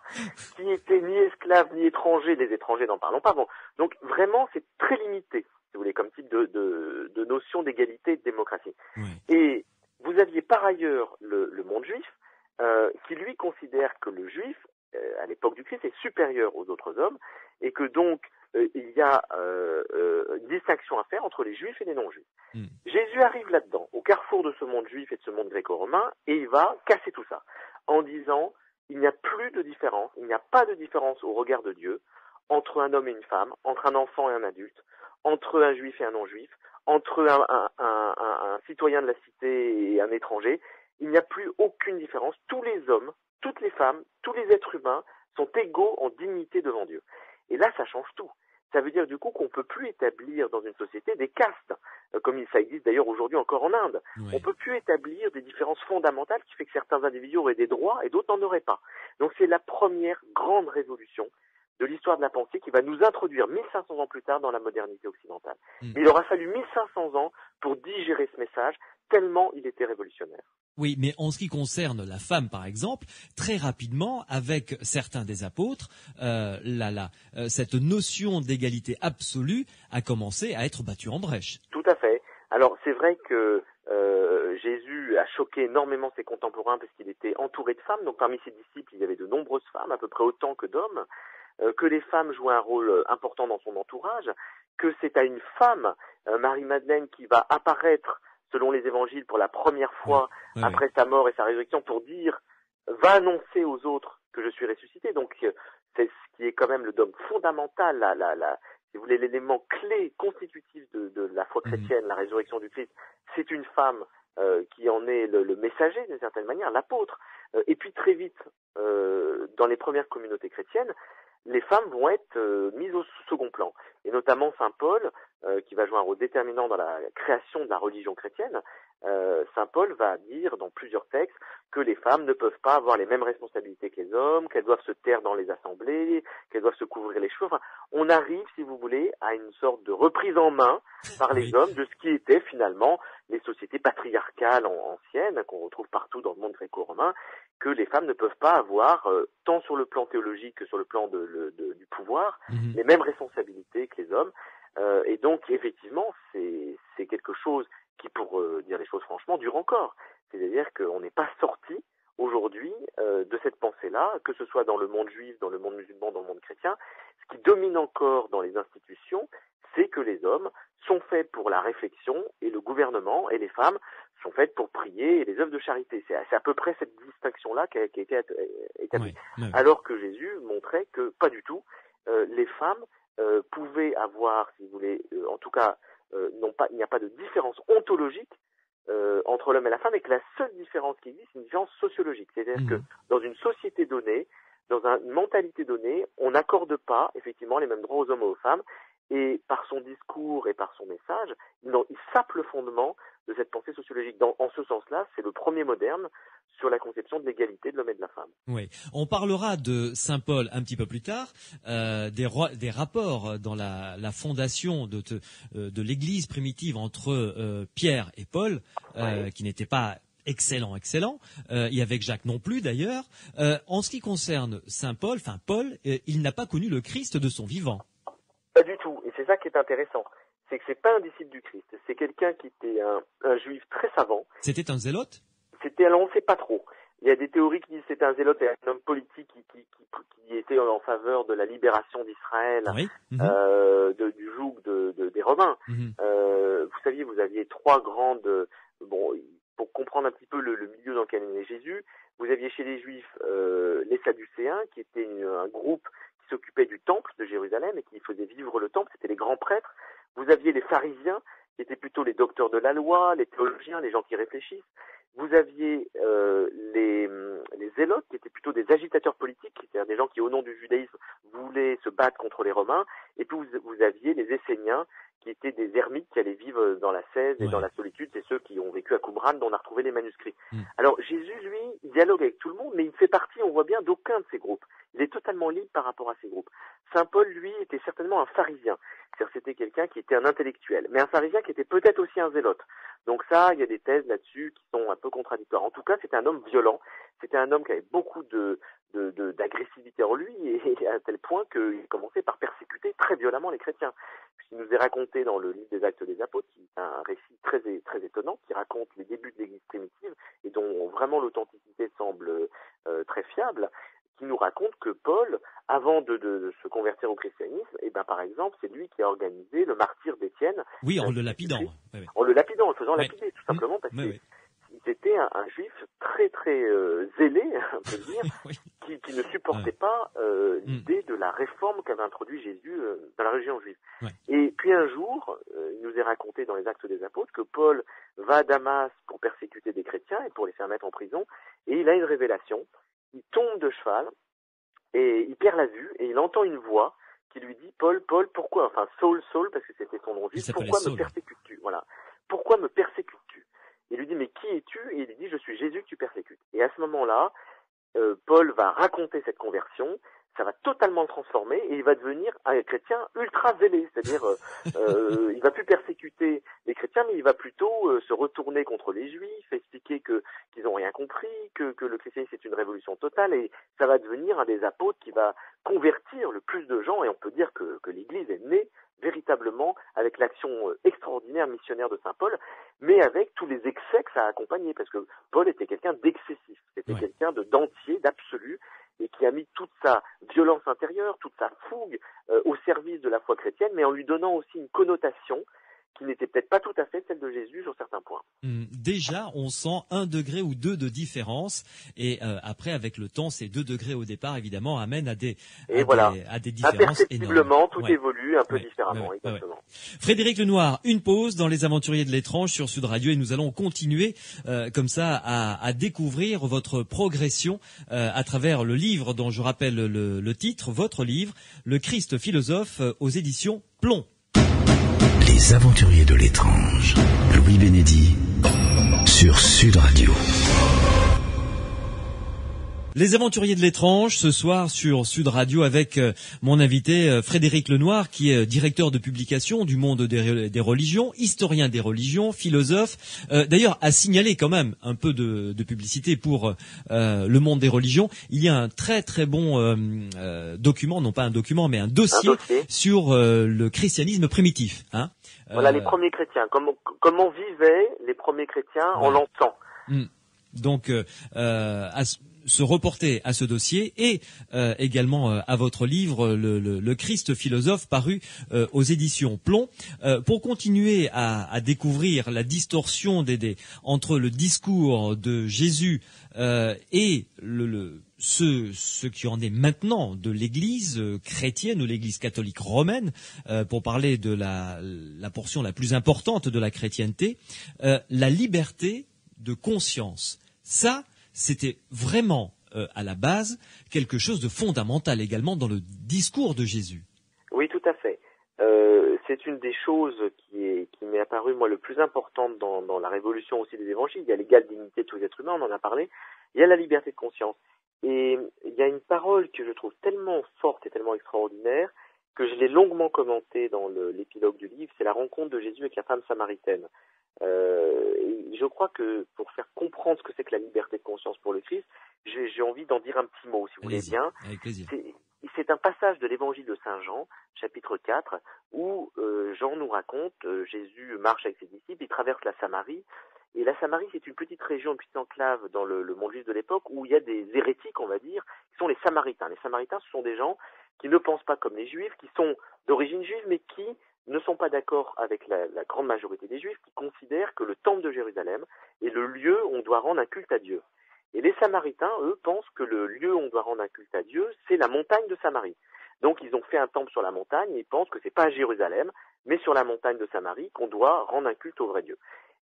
qui étaient ni esclaves ni étrangers, les étrangers n'en parlons pas. Bon, donc vraiment c'est très limité, si vous voulez, comme type de, de, de notion d'égalité et de démocratie. Et vous aviez par ailleurs le, le monde juif, euh, qui lui considère que le juif, euh, à l'époque du Christ, est supérieur aux autres hommes, et que donc euh, il y a euh, euh, une distinction à faire entre les juifs et les non-juifs. Hmm. Jésus arrive là-dedans, au carrefour de ce monde juif et de ce monde gréco-romain, et il va casser tout ça, en disant il n'y a plus de différence, il n'y a pas de différence au regard de Dieu entre un homme et une femme, entre un enfant et un adulte, entre un juif et un non-juif, entre un, un, citoyen de la cité et un étranger. Il n'y a plus aucune différence. Tous les hommes, toutes les femmes, tous les êtres humains sont égaux en dignité devant Dieu. Et là, ça change tout. Ça veut dire du coup qu'on ne peut plus établir dans une société des castes, euh, comme ça existe d'ailleurs aujourd'hui encore en Inde. On ne peut plus établir des différences fondamentales qui fait que certains individus auraient des droits et d'autres n'en auraient pas. Donc c'est la première grande révolution de l'histoire de la pensée qui va nous introduire 1500 ans plus tard dans la modernité occidentale. Hmm. Mais il aura fallu 1500 ans pour digérer ce message, tellement il était révolutionnaire. Oui, mais en ce qui concerne la femme, par exemple, très rapidement, avec certains des apôtres, euh, euh, cette notion d'égalité absolue a commencé à être battue en brèche. Tout à fait. Alors c'est vrai que euh, Jésus a choqué énormément ses contemporains parce qu'il était entouré de femmes. Donc parmi ses disciples, il y avait de nombreuses femmes, à peu près autant que d'hommes. Que les femmes jouaient un rôle important dans son entourage, que c'est à une femme, Marie-Madeleine, qui va apparaître selon les évangiles, pour la première fois après sa mort et sa résurrection, pour dire, va annoncer aux autres que je suis ressuscité. Donc, euh, c'est ce qui est quand même le dogme fondamental, la, la, la, si vous voulez, l'élément clé constitutif de, de, la foi mhm. chrétienne, la résurrection du Christ. C'est une femme euh, qui en est le, le messager d'une certaine manière, l'apôtre. Euh, et puis très vite, euh, dans les premières communautés chrétiennes, les femmes vont être euh, mises au second plan. Et notamment Saint Paul, euh, qui va jouer un rôle déterminant dans la création de la religion chrétienne, euh, Saint Paul va dire dans plusieurs textes que les femmes ne peuvent pas avoir les mêmes responsabilités que les hommes, qu'elles doivent se taire dans les assemblées, qu'elles doivent se couvrir les cheveux. Enfin, on arrive, si vous voulez, à une sorte de reprise en main par les hommes de ce qui était finalement les sociétés patriarcales anciennes qu'on retrouve partout dans le monde gréco-romain, que les femmes ne peuvent pas avoir, euh, tant sur le plan théologique que sur le plan de, du pouvoir, mhm. les mêmes responsabilités que les hommes. Euh, et donc, effectivement, c'est quelque chose qui, pour euh, dire les choses franchement, dure encore. C'est-à-dire qu'on n'est pas sorti aujourd'hui de cette pensée-là, que ce soit dans le monde juif, dans le monde musulman, dans le monde chrétien. Ce qui domine encore dans les institutions, c'est que les hommes sont faits pour la réflexion et le gouvernement et les femmes sont faites pour prier et les œuvres de charité. C'est à peu près cette distinction-là qui a, été établie. Alors que Jésus montrait que pas du tout. Euh, les femmes euh, pouvaient avoir, si vous voulez, euh, en tout cas, non pas, il n'y a pas de différence ontologique entre l'homme et la femme, et que la seule différence qui existe, c'est une différence sociologique. C'est-à-dire mmh. que dans une société donnée, dans une mentalité donnée, on n'accorde pas effectivement les mêmes droits aux hommes et aux femmes, et par son discours et par son message, il, il sape le fondement de cette pensée sociologique. Dans, en ce sens-là, c'est le premier moderne sur la conception de l'égalité de l'homme et de la femme. Oui, on parlera de Saint Paul un petit peu plus tard, euh, des, des, rapports dans la, la fondation de, euh, de l'Église primitive entre euh, Pierre et Paul, euh, qui n'étaient pas excellent, excellent. Euh, et avec Jacques non plus d'ailleurs. Euh, en ce qui concerne Saint Paul, enfin Paul, euh, il n'a pas connu le Christ de son vivant. Pas du tout. Et c'est ça qui est intéressant. C'est que c'est pas un disciple du Christ. C'est quelqu'un qui était un, un, juif très savant. C'était un zélote? C'était, alors on ne sait pas trop. Il y a des théories qui disent que c'était un zélote et un homme politique qui, qui, qui, qui, était en faveur de la libération d'Israël, mhm. euh, de, du joug de, de, des Romains. Mhm. Euh, vous saviez, vous aviez trois grandes... Bon, pour comprendre un petit peu le, le milieu dans lequel est Jésus, vous aviez chez les Juifs euh, les Sadducéens, qui étaient un groupe qui s'occupait du temple de Jérusalem et qui faisait vivre le temple, c'était les grands prêtres. Vous aviez les pharisiens, qui étaient plutôt les docteurs de la loi, les théologiens, les gens qui réfléchissent. Vous aviez euh, les, les zélotes, qui étaient plutôt des agitateurs politiques, c'est-à-dire des gens qui, au nom du judaïsme, voulaient se battre contre les Romains. Et puis vous, vous aviez les Esséniens, qui étaient des ermites qui allaient vivre dans la 16 et dans la solitude. C'est ceux qui ont vécu à Qumran, dont on a retrouvé les manuscrits. Mm. Alors Jésus, lui, dialogue avec tout le monde, mais il fait partie, on voit bien, d'aucun de ces groupes. Il est totalement libre par rapport à ces groupes. Saint Paul, lui, était certainement un pharisien. C'est-à-dire c'était quelqu'un qui était un intellectuel, mais un pharisien qui était peut-être aussi un zélote. Donc ça, il y a des thèses là-dessus qui sont un peu contradictoires. En tout cas, c'était un homme violent. C'était un homme qui avait beaucoup de d'agressivité en lui et à tel point qu'il commençait par persécuter très violemment les chrétiens. Il nous est raconté dans le livre des Actes des Apôtres, qui est un récit très très étonnant, qui raconte les débuts de l'Église primitive et dont vraiment l'authenticité semble euh, très fiable qui nous raconte que Paul, avant de, de, se convertir au christianisme, et eh ben par exemple, c'est lui qui a organisé le martyr d'Étienne. Oui, en le lapidant. En le lapidant, en le faisant lapider, tout simplement, parce qu'il était un, un, juif très très euh, zélé, on peut dire, qui, qui, ne supportait pas euh, mm. l'idée de la réforme qu'avait introduit Jésus euh, dans la religion juive. Et puis un jour, euh, il nous est raconté dans les Actes des Apôtres que Paul va à Damas pour persécuter des chrétiens et pour les faire mettre en prison, et il a une révélation il tombe de cheval et il perd la vue et il entend une voix qui lui dit Paul, Paul, pourquoi Enfin Saul, Saul, parce que c'était son nom juif. Pourquoi me persécutes-tu? Voilà. Pourquoi me persécutes-tu? Il lui dit mais qui es-tu? Et il lui dit je suis Jésus que tu persécutes. Et à ce moment-là, euh, Paul va raconter cette conversion ça va totalement le transformer et il va devenir un chrétien ultra zélé, c'est-à-dire euh, euh, il va plus persécuter les chrétiens, mais il va plutôt euh, se retourner contre les juifs, expliquer que qu'ils n'ont rien compris, que, que le christianisme c'est une révolution totale et ça va devenir un des apôtres qui va convertir le plus de gens et on peut dire que, que l'Église est née véritablement avec l'action euh, extraordinaire missionnaire de Saint Paul, mais avec tous les excès que ça a accompagné, parce que Paul était quelqu'un d'excessif, c'était quelqu'un de d'entier, d'absolu, et qui a mis toute sa violence intérieure, toute sa fougue euh, au service de la foi chrétienne, mais en lui donnant aussi une connotation qui n'était peut-être pas tout à fait celle de Jésus sur certains points. Hmm. déjà, on sent un degré ou deux de différence, et euh, après, avec le temps, ces deux degrés au départ, évidemment, amènent à des, et voilà. à des différences énormes. tout évolue un peu différemment, exactement. Frédéric Lenoir, une pause dans Les Aventuriers de l'étrange sur Sud Radio, et nous allons continuer euh, comme ça à, à, découvrir votre progression euh, à travers le livre dont je rappelle le, le titre, votre livre, Le Christ philosophe aux éditions Plomb. Les aventuriers de l'étrange. Louis Bénédy sur Sud Radio. Les aventuriers de l'étrange ce soir sur Sud Radio avec euh, mon invité euh, Frédéric Lenoir qui est euh, directeur de publication du monde des, religions, historien des religions, philosophe. D'ailleurs, à signaler quand même un peu de, publicité pour le monde des religions. Il y a un très très bon document, non pas un document, mais un dossier, sur le christianisme primitif. Hein voilà les euh, premiers chrétiens. Comment, comment vivaient les premiers chrétiens en l'entend. Hmm. Donc, euh, euh, à se reporter à ce dossier et également à votre livre le, Christ philosophe paru aux éditions Plomb pour continuer à, découvrir la distorsion des, entre le discours de Jésus et le, ce, qui en est maintenant de l'Église euh, chrétienne ou l'Église catholique romaine, euh, pour parler de la, portion la plus importante de la chrétienté, euh, la liberté de conscience. Ça, c'était vraiment à la base quelque chose de fondamental également dans le discours de Jésus. Oui, tout à fait. c'est une des choses qui, m'est apparue moi le plus importante dans, dans la révolution aussi des évangiles. Il y a l'égale dignité de tous les êtres humains, on en a parlé. Il y a la liberté de conscience. Et il y a une parole que je trouve tellement forte et tellement extraordinaire que je l'ai longuement commentée dans l'épilogue du livre, c'est la rencontre de Jésus avec la femme samaritaine. Euh, et je crois que pour faire comprendre ce que c'est que la liberté de conscience pour le Christ, j'ai envie d'en dire un petit mot, si vous voulez bien. C'est un passage de l'évangile de Saint Jean, chapitre 4, où euh, Jean nous raconte, euh, Jésus marche avec ses disciples, il traverse la Samarie, et la Samarie, c'est une petite région, une petite enclave dans le, monde juif de l'époque où il y a des hérétiques, on va dire, qui sont les Samaritains. Les Samaritains, ce sont des gens qui ne pensent pas comme les Juifs, qui sont d'origine juive, mais qui ne sont pas d'accord avec la, grande majorité des Juifs, qui considèrent que le temple de Jérusalem est le lieu où on doit rendre un culte à Dieu. Et les Samaritains, eux, pensent que le lieu où on doit rendre un culte à Dieu, c'est la montagne de Samarie. Donc ils ont fait un temple sur la montagne et ils pensent que c'est pas à Jérusalem, mais sur la montagne de Samarie qu'on doit rendre un culte au vrai Dieu.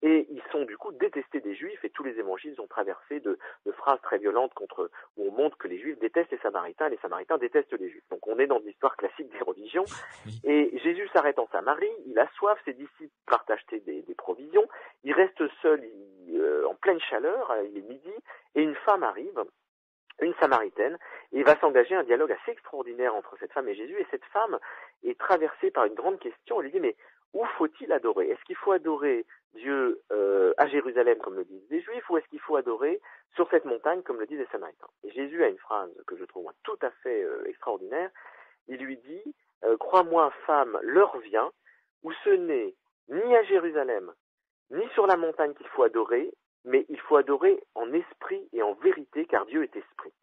Et ils sont du coup détestés des Juifs et tous les évangiles ont traversé de, phrases très violentes contre où on montre que les Juifs détestent les Samaritains et les Samaritains détestent les Juifs. Donc on est dans l'histoire classique des religions. Et Jésus s'arrête en Samarie, il a soif, ses disciples partent acheter des, provisions, il reste seul euh, en pleine chaleur, il est midi, et une femme arrive une Samaritaine, et il va s'engager un dialogue assez extraordinaire entre cette femme et Jésus, et cette femme est traversée par une grande question, elle lui dit, mais où faut-il adorer? Est-ce qu'il faut adorer Dieu euh, à Jérusalem, comme le disent les Juifs, ou est-ce qu'il faut adorer sur cette montagne, comme le disent les Samaritains? Et Jésus a une phrase que je trouve tout à fait euh, extraordinaire, il lui dit, euh, crois-moi femme, l'heure vient où ce n'est ni à Jérusalem, ni sur la montagne qu'il faut adorer, mais il faut adorer en esprit et en vérité, car Dieu est esprit.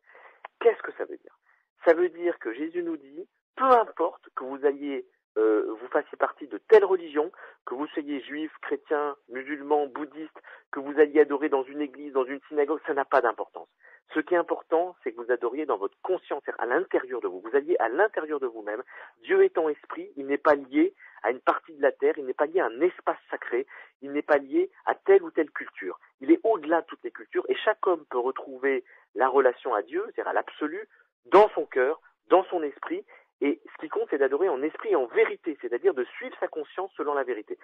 Qu'est-ce que ça veut dire? Ça veut dire que Jésus nous dit, peu importe que vous alliez, euh, vous fassiez partie de telle religion, que vous soyez juif, chrétien, musulman, bouddhiste, que vous alliez adorer dans une église, dans une synagogue, ça n'a pas d'importance. Ce qui est important, c'est que vous adoriez dans votre conscience, à l'intérieur de vous. Vous alliez à l'intérieur de vous-même. Dieu étant esprit, il n'est pas lié à une partie de la terre, il n'est pas lié à un espace sacré, il n'est pas lié à telle ou telle culture. Il est au-delà de toutes les cultures et chaque homme peut retrouver la relation à Dieu, c'est-à-dire à l'absolu, dans son cœur, dans son esprit. Et ce qui compte, c'est d'adorer en esprit et en vérité, c'est-à-dire de suivre sa conscience selon la vérité.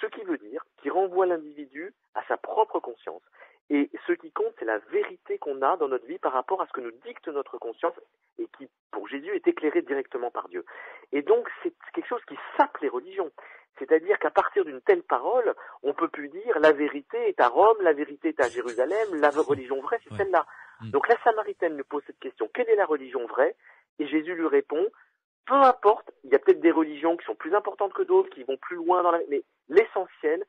Ce qui veut dire qu'il renvoie l'individu à sa propre conscience. Et ce qui compte, c'est la vérité qu'on a dans notre vie par rapport à ce que nous dicte notre conscience et qui, pour Jésus, est éclairé directement par Dieu. Et donc, c'est quelque chose qui sape les religions. C'est-à-dire qu'à partir d'une telle parole, on peut plus dire la vérité est à Rome, la vérité est à Jérusalem, la religion vraie, c'est celle-là. Mm. Donc la Samaritaine nous pose cette question, quelle est la religion vraie? Et Jésus lui répond, peu importe, il y a peut-être des religions qui sont plus importantes que d'autres, qui vont plus loin dans la... Mais l'essentiel,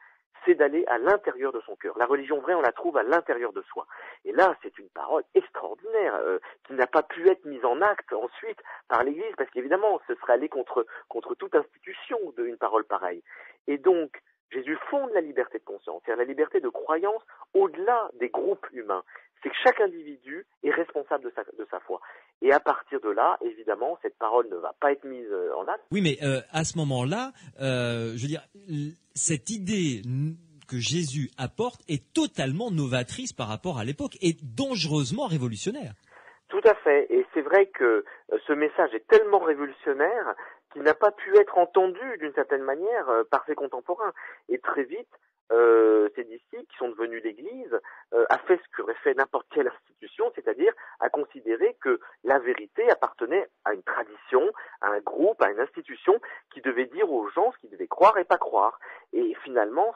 c'est d'aller à l'intérieur de son cœur. La religion vraie, on la trouve à l'intérieur de soi. Et là, c'est une parole extraordinaire euh, qui n'a pas pu être mise en acte ensuite par l'Église, parce qu'évidemment, ce serait aller contre, contre toute institution d'une parole pareille. Et donc, Jésus fonde la liberté de conscience, c'est-à-dire la liberté de croyance au-delà des groupes humains c'est que chaque individu est responsable de sa, de sa foi. Et à partir de là, évidemment, cette parole ne va pas être mise euh, en acte. Oui, mais euh, à ce moment-là, euh, je veux dire, cette idée que Jésus apporte est totalement novatrice par rapport à l'époque et dangereusement révolutionnaire. Tout à fait. Et c'est vrai que ce message est tellement révolutionnaire qu'il n'a pas pu être entendu d'une certaine manière par ses contemporains. Et très vite, euh, ces disciples qui sont devenus l'Église euh, a fait ce qu'aurait fait n'importe quelle institution, c'est-à-dire à considérer que la vérité appartenait à une tradition, à un groupe, à une institution qui devait dire aux gens ce qu'ils devaient croire et pas croire. Et finalement,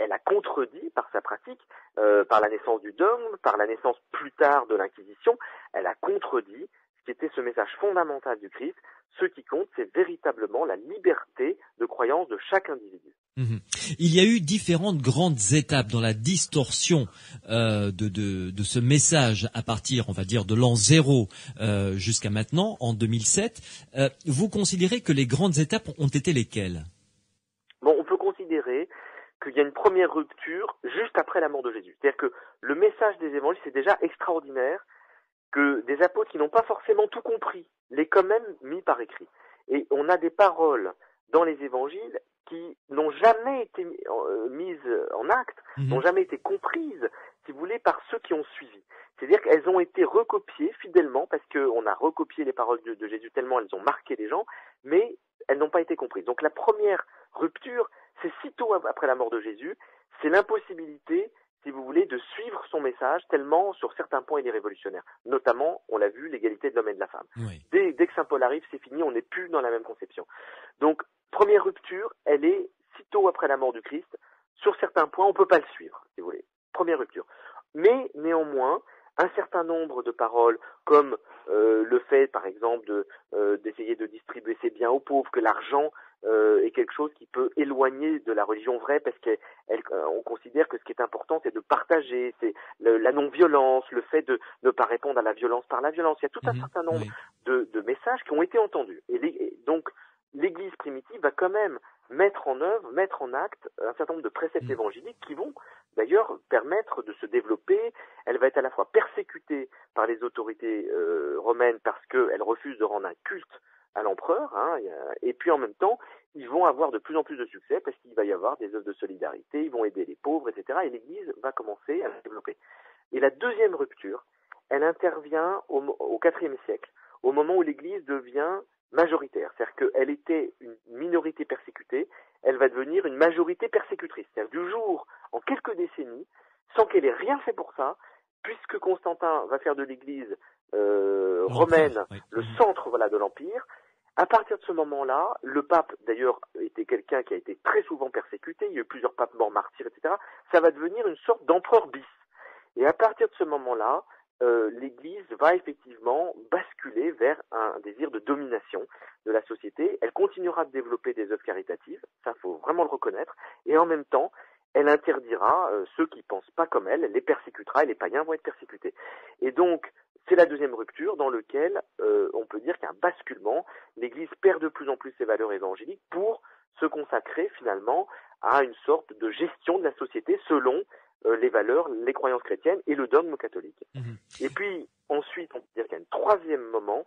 elle a contredit par sa pratique, euh, par la naissance du dogme, par la naissance plus tard de l'Inquisition, elle a contredit ce qui était ce message fondamental du Christ. Ce qui compte, c'est véritablement la liberté de croyance de chaque individu. Mhm. Il y a eu différentes grandes étapes dans la distorsion euh, de, ce message à partir, on va dire, de l'an zéro euh, jusqu'à maintenant, en 2007. Euh, vous considérez que les grandes étapes ont été lesquelles? Bon, on peut considérer qu'il y a une première rupture juste après la mort de Jésus. C'est-à-dire que le message des évangiles, c'est déjà extraordinaire que des apôtres qui n'ont pas forcément tout compris l'aient quand même mis par écrit. Et on a des paroles dans les évangiles qui n'ont jamais été euh, mises en acte, mhm. n'ont jamais été comprises, si vous voulez, par ceux qui ont suivi. C'est-à-dire qu'elles ont été recopiées fidèlement parce qu'on a recopié les paroles de, Jésus tellement elles ont marqué les gens, mais elles n'ont pas été comprises. Donc la première rupture, c'est sitôt après la mort de Jésus, c'est l'impossibilité, si vous voulez, de suivre son message tellement sur certains points il est révolutionnaire. Notamment, on l'a vu, l'égalité de l'homme et de la femme. Dès, dès, que Saint Paul arrive, c'est fini, on n'est plus dans la même conception. Donc première rupture, elle est sitôt après la mort du Christ. Sur certains points, on ne peut pas le suivre, si vous voulez. Première rupture. Mais néanmoins, un certain nombre de paroles, comme euh, le fait, par exemple, euh, d'essayer de, distribuer ses biens aux pauvres, que l'argent euh, est quelque chose qui peut éloigner de la religion vraie, parce qu'on considère que ce qui est important, c'est de partager, c'est la non-violence, le fait de ne pas répondre à la violence par la violence. Il y a tout un mhm. certain nombre de, messages qui ont été entendus. et donc, l'Église primitive va quand même mettre en œuvre, mettre en acte un certain nombre de préceptes mm. évangéliques qui vont d'ailleurs permettre de se développer. Elle va être à la fois persécutée par les autorités euh, romaines parce qu'elle refuse de rendre un culte à l'empereur, hein, et puis en même temps, ils vont avoir de plus en plus de succès parce qu'il va y avoir des œuvres de solidarité, ils vont aider les pauvres, etc. Et l'Église va commencer à se développer. Et la deuxième rupture, elle intervient au IVe siècle, au moment où l'Église devient majoritaire. C'est-à-dire qu'elle était une minorité persécutée, elle va devenir une majorité persécutrice. C'est-à-dire du jour, en quelques décennies, sans qu'elle ait rien fait pour ça, puisque Constantin va faire de l'Église euh, romaine le centre voilà de l'empire, à partir de ce moment-là, le pape, d'ailleurs, était quelqu'un qui a été très souvent persécuté, il y a eu plusieurs papes morts martyrs, etc. Ça va devenir une sorte d'empereur bis. Et à partir de ce moment-là, euh, l'Église va effectivement basculer vers un désir de domination de la société. Elle continuera de développer des œuvres caritatives, ça faut vraiment le reconnaître, et en même temps, elle interdira euh, ceux qui pensent pas comme elle, elle les persécutera et les païens vont être persécutés. Et donc, c'est la deuxième rupture dans laquelle euh, on peut dire qu'il y a un basculement. L'Église perd de plus en plus ses valeurs évangéliques pour se consacrer finalement à une sorte de gestion de la société selon euh, les valeurs, les croyances chrétiennes et le dogme catholique. Mhm. Et puis ensuite, on peut dire qu'il y a un troisième moment,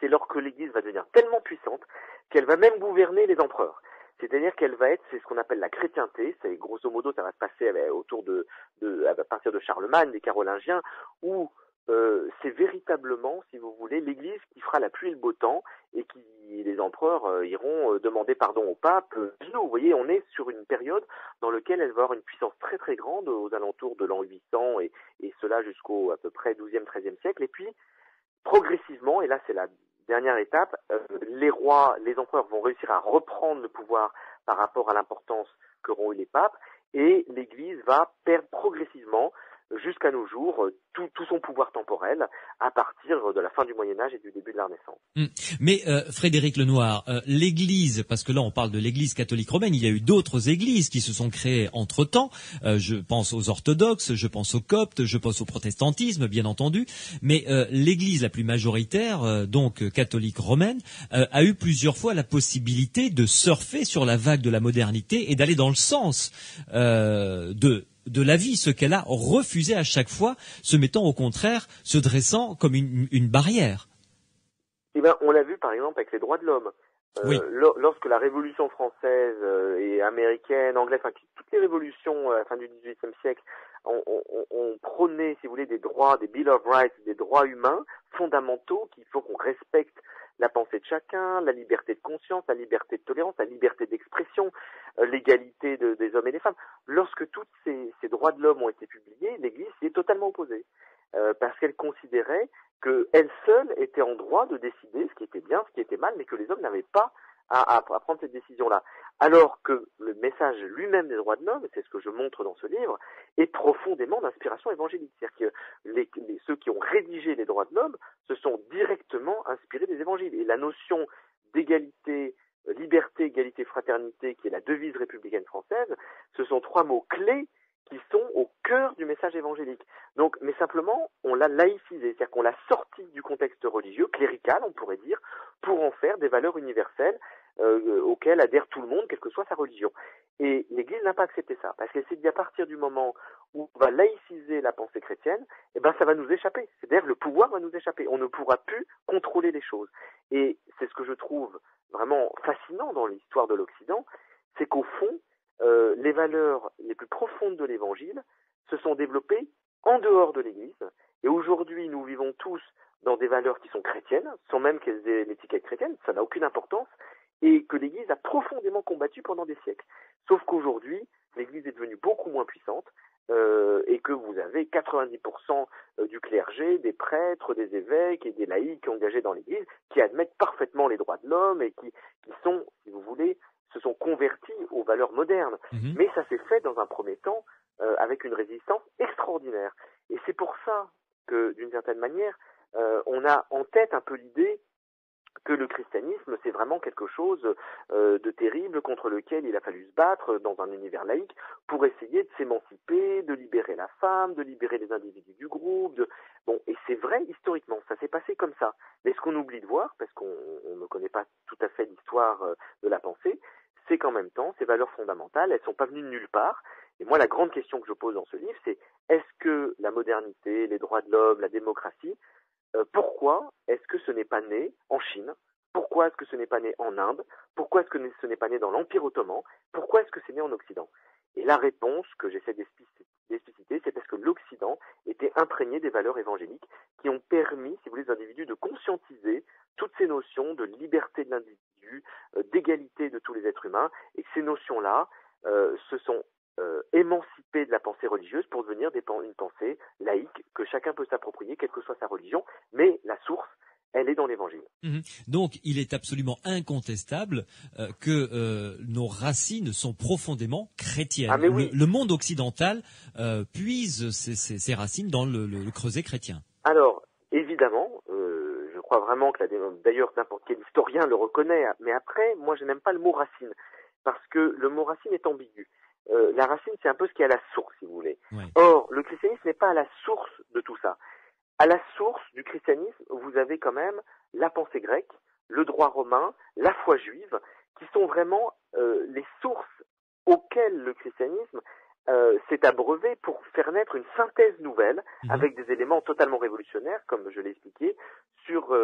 c'est lorsque l'Église va devenir tellement puissante qu'elle va même gouverner les empereurs. C'est-à-dire qu'elle va être, c'est ce qu'on appelle la chrétienté, c'est grosso modo ça va se passer euh, autour de, de à partir de Charlemagne, des Carolingiens, où euh, c'est véritablement, si vous voulez, l'Église qui fera la pluie et le beau temps et qui les empereurs euh, iront euh, demander pardon au pape. Vous voyez, on est sur une période dans laquelle elle va avoir une puissance très très grande aux alentours de l'an 800 et, et cela jusqu'au à peu près 12e, 13e siècle. Et puis, progressivement, et là c'est la dernière étape, les rois, les empereurs vont réussir à reprendre le pouvoir par rapport à l'importance qu'auront eu les papes et l'Église va perdre progressivement jusqu'à nos jours euh, tout, son pouvoir temporel à partir de la fin du Moyen Âge et du début de la Renaissance. Hmm. Mais euh, Frédéric Lenoir, euh, l'Église, parce que là on parle de l'Église catholique romaine, il y a eu d'autres églises qui se sont créées entre-temps. je pense aux orthodoxes, je pense aux coptes, je pense au protestantisme, bien entendu. Mais l'Église la plus majoritaire, donc catholique romaine, a eu plusieurs fois la possibilité de surfer sur la vague de la modernité et d'aller dans le sens de de la vie, ce qu'elle a refusé à chaque fois, se mettant au contraire, se dressant comme une, barrière. Eh ben, on l'a vu par exemple avec les droits de l'homme. Euh, lorsque la Révolution française euh, et américaine, anglaise, enfin toutes les révolutions euh, à la fin du XVIIIe siècle ont, on, prôné, si vous voulez, des droits, des Bill of Rights, des droits humains fondamentaux qu'il faut qu'on respecte la pensée de chacun, la liberté de conscience, la liberté de tolérance, la liberté d'expression, euh, l'égalité des hommes et des femmes. Lorsque tous ces, droits de l'homme ont été publiés, l'Église s'y est totalement opposée, euh, parce qu'elle considérait qu'elle seule était en droit de décider ce qui était bien, ce qui était mal, mais que les hommes n'avaient pas à, prendre cette décision-là. Alors que le message lui-même des droits de l'homme, c'est ce que je montre dans ce livre, est profondément d'inspiration évangélique. C'est-à-dire que ceux qui ont rédigé les droits de l'homme se sont directement inspirés des évangiles. Et la notion d'égalité, liberté, égalité, fraternité, qui est la devise républicaine française, ce sont trois mots clés qui sont au cœur du message évangélique. Donc, mais simplement, on l'a laïcisé, c'est-à-dire qu'on l'a sorti du contexte religieux, clérical, on pourrait dire, pour en faire des valeurs universelles euh, auquel adhère tout le monde, quelle que soit sa religion. Et l'Église n'a pas accepté ça, parce qu'elle s'est dit à partir du moment où on va laïciser la pensée chrétienne, eh ben ça va nous échapper. C'est-à-dire le pouvoir va nous échapper. On ne pourra plus contrôler les choses. Et c'est ce que je trouve vraiment fascinant dans l'histoire de l'Occident, c'est qu'au fond, euh, les valeurs les plus profondes de l'Évangile se sont développées en dehors de l'Église. Et aujourd'hui, nous vivons tous dans des valeurs qui sont chrétiennes, sans même qu'elles aient l'étiquette chrétienne, ça n'a aucune importance, et que l'Église a profondément combattu pendant des siècles. Sauf qu'aujourd'hui, l'Église est devenue beaucoup moins puissante euh, et que vous avez 90% euh, du clergé, des prêtres, des évêques et des laïcs engagés dans l'Église qui admettent parfaitement les droits de l'homme et qui, qui sont, si vous voulez, se sont convertis aux valeurs modernes. Mhm. Mais ça s'est fait dans un premier temps euh, avec une résistance extraordinaire. Et c'est pour ça que, d'une certaine manière, euh, on a en tête un peu l'idée que le christianisme, c'est vraiment quelque chose euh, de terrible contre lequel il a fallu se battre dans un univers laïque pour essayer de s'émanciper, de libérer la femme, de libérer les individus du groupe. De... Bon, et c'est vrai historiquement, ça s'est passé comme ça. Mais ce qu'on oublie de voir, parce qu'on ne connaît pas tout à fait l'histoire euh, de la pensée, c'est qu'en même temps, ces valeurs fondamentales, elles sont pas venues de nulle part. Et moi, la grande question que je pose dans ce livre, c'est est-ce que la modernité, les droits de l'homme, la démocratie pourquoi est-ce que ce n'est pas né en Chine? Pourquoi est-ce que ce n'est pas né en Inde? Pourquoi est-ce que ce n'est pas né dans l'Empire ottoman? Pourquoi est-ce que c'est né en Occident? Et la réponse que j'essaie d'expliciter, c'est parce que l'Occident était imprégné des valeurs évangéliques qui ont permis, si vous voulez, aux individus de conscientiser toutes ces notions de liberté de l'individu, euh, d'égalité de tous les êtres humains, et que ces notions-là euh, se sont euh, de la pensée religieuse pour devenir des, une pensée laïque que chacun peut s'approprier, quelle que soit sa religion, mais la source, elle est dans l'Évangile. Mhm. Donc, il est absolument incontestable euh, que euh, nos racines sont profondément chrétiennes. Ah, mais oui. le, monde occidental euh, puise ses, ses, ses, racines dans le, le, le, creuset chrétien. Alors, évidemment, je crois vraiment que d'ailleurs n'importe quel historien le reconnaît, mais après, moi, je n'aime pas le mot racine parce que le mot racine est ambigu. Euh, la racine, c'est un peu ce qui est à la source, si vous voulez. Or, le christianisme n'est pas à la source de tout ça. À la source du christianisme, vous avez quand même la pensée grecque, le droit romain, la foi juive, qui sont vraiment euh, les sources auxquelles le christianisme euh, s'est abreuvé pour faire naître une synthèse nouvelle Mhm. avec des éléments totalement révolutionnaires, comme je l'ai expliqué, sur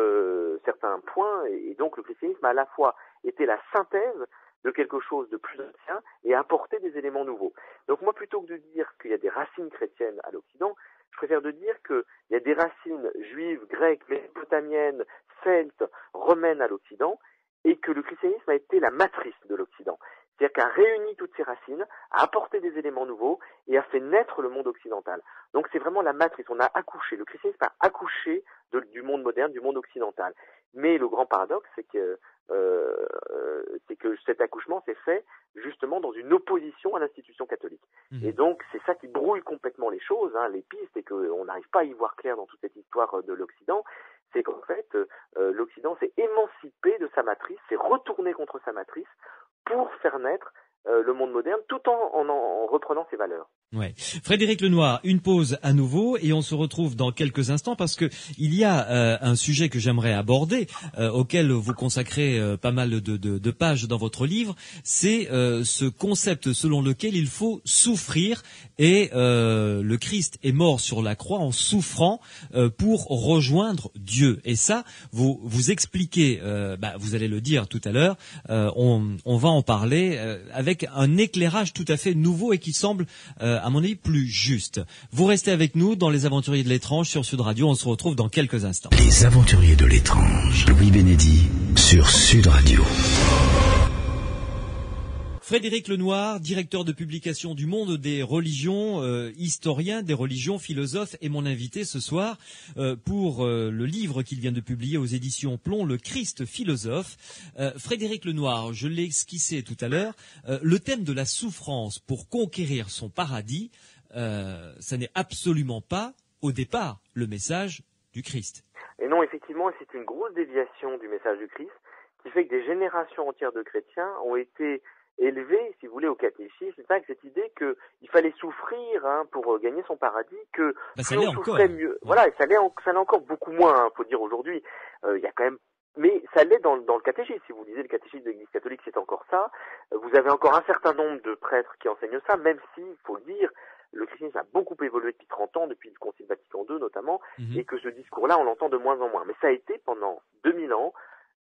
certains points. Et, et donc le christianisme a à la fois été la synthèse de quelque chose de plus ancien et apporter des éléments nouveaux. Donc moi, plutôt que de dire qu'il y a des racines chrétiennes à l'Occident, je préfère de dire qu'il y a des racines juives, grecques, mésopotamiennes, celtes, romaines à l'Occident, et que le christianisme a été la matrice de l'Occident. C'est-à-dire qu'a réuni toutes ces racines, a apporté des éléments nouveaux et a fait naître le monde occidental. Donc c'est vraiment la matrice. On a accouché. Le christianisme a accouché de, du monde moderne, du monde occidental. Mais le grand paradoxe, c'est que euh, c'est que cet accouchement s'est fait justement dans une opposition à l'institution catholique. Mhm. Et donc c'est ça qui brouille complètement les choses, hein, les pistes, et qu'on n'arrive pas à y voir clair dans toute cette histoire de l'Occident. C'est qu'en fait, euh, l'Occident s'est émancipé de sa matrice, s'est retourné contre sa matrice pour faire naître euh, le monde moderne, tout en, en, en reprenant ses valeurs. Ouais. Frédéric Lenoir, une pause à nouveau et on se retrouve dans quelques instants parce que il y a euh, un sujet que j'aimerais aborder, euh, auquel vous consacrez euh, pas mal de, pages dans votre livre, c'est ce concept selon lequel il faut souffrir et le Christ est mort sur la croix en souffrant pour rejoindre Dieu. Et ça, vous vous expliquez, bah, vous allez le dire tout à l'heure, on, va en parler avec un éclairage tout à fait nouveau et qui semble à mon avis, plus juste. Vous restez avec nous dans Les Aventuriers de l'étrange sur Sud Radio. On se retrouve dans quelques instants. Les Aventuriers de l'étrange. Louis Bénédy sur Sud Radio. Frédéric Lenoir, directeur de publication du Monde des religions, euh, historien des religions, philosophe, est mon invité ce soir euh, pour euh, le livre qu'il vient de publier aux éditions Plomb, Le Christ philosophe. Frédéric Lenoir, je l'ai esquissé tout à l'heure, le thème de la souffrance pour conquérir son paradis, ça n'est absolument pas, au départ, le message du Christ. Et non, effectivement, c'est une grosse déviation du message du Christ qui fait que des générations entières de chrétiens ont été élevé, si vous voulez, au catéchisme, avec cette idée qu'il fallait souffrir hein, pour gagner son paradis, que bah, si on souffrait mieux. Ouais. Voilà, et ça l'est, ça l'est encore beaucoup moins, hein, faut dire aujourd'hui. Il euh, y a quand même mais ça l'est dans, dans, le catéchisme. Si vous lisez le catéchisme de l'Église catholique, c'est encore ça. Vous avez encore un certain nombre de prêtres qui enseignent ça, même si, il faut le dire, le christianisme a beaucoup évolué depuis 30 ans, depuis le Concile Vatican II notamment, Mhm. mm -hmm. et que ce discours-là, on l'entend de moins en moins. Mais ça a été pendant 2000 ans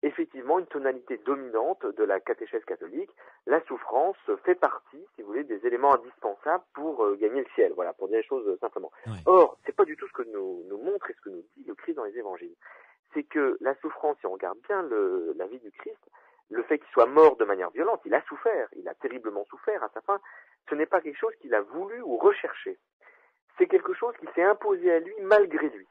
effectivement une tonalité dominante de la catéchèse catholique. La souffrance fait partie, si vous voulez, des éléments indispensables pour euh, gagner le ciel. Voilà, pour dire les choses euh, simplement. Ouais. Or, c'est pas du tout ce que nous, nous montre et ce que nous dit le Christ dans les évangiles. C'est que la souffrance, si on regarde bien le, la vie du Christ, le fait qu'il soit mort de manière violente, il a souffert, il a terriblement souffert à sa fin, ce n'est pas quelque chose qu'il a voulu ou recherché. C'est quelque chose qui s'est imposé à lui malgré lui.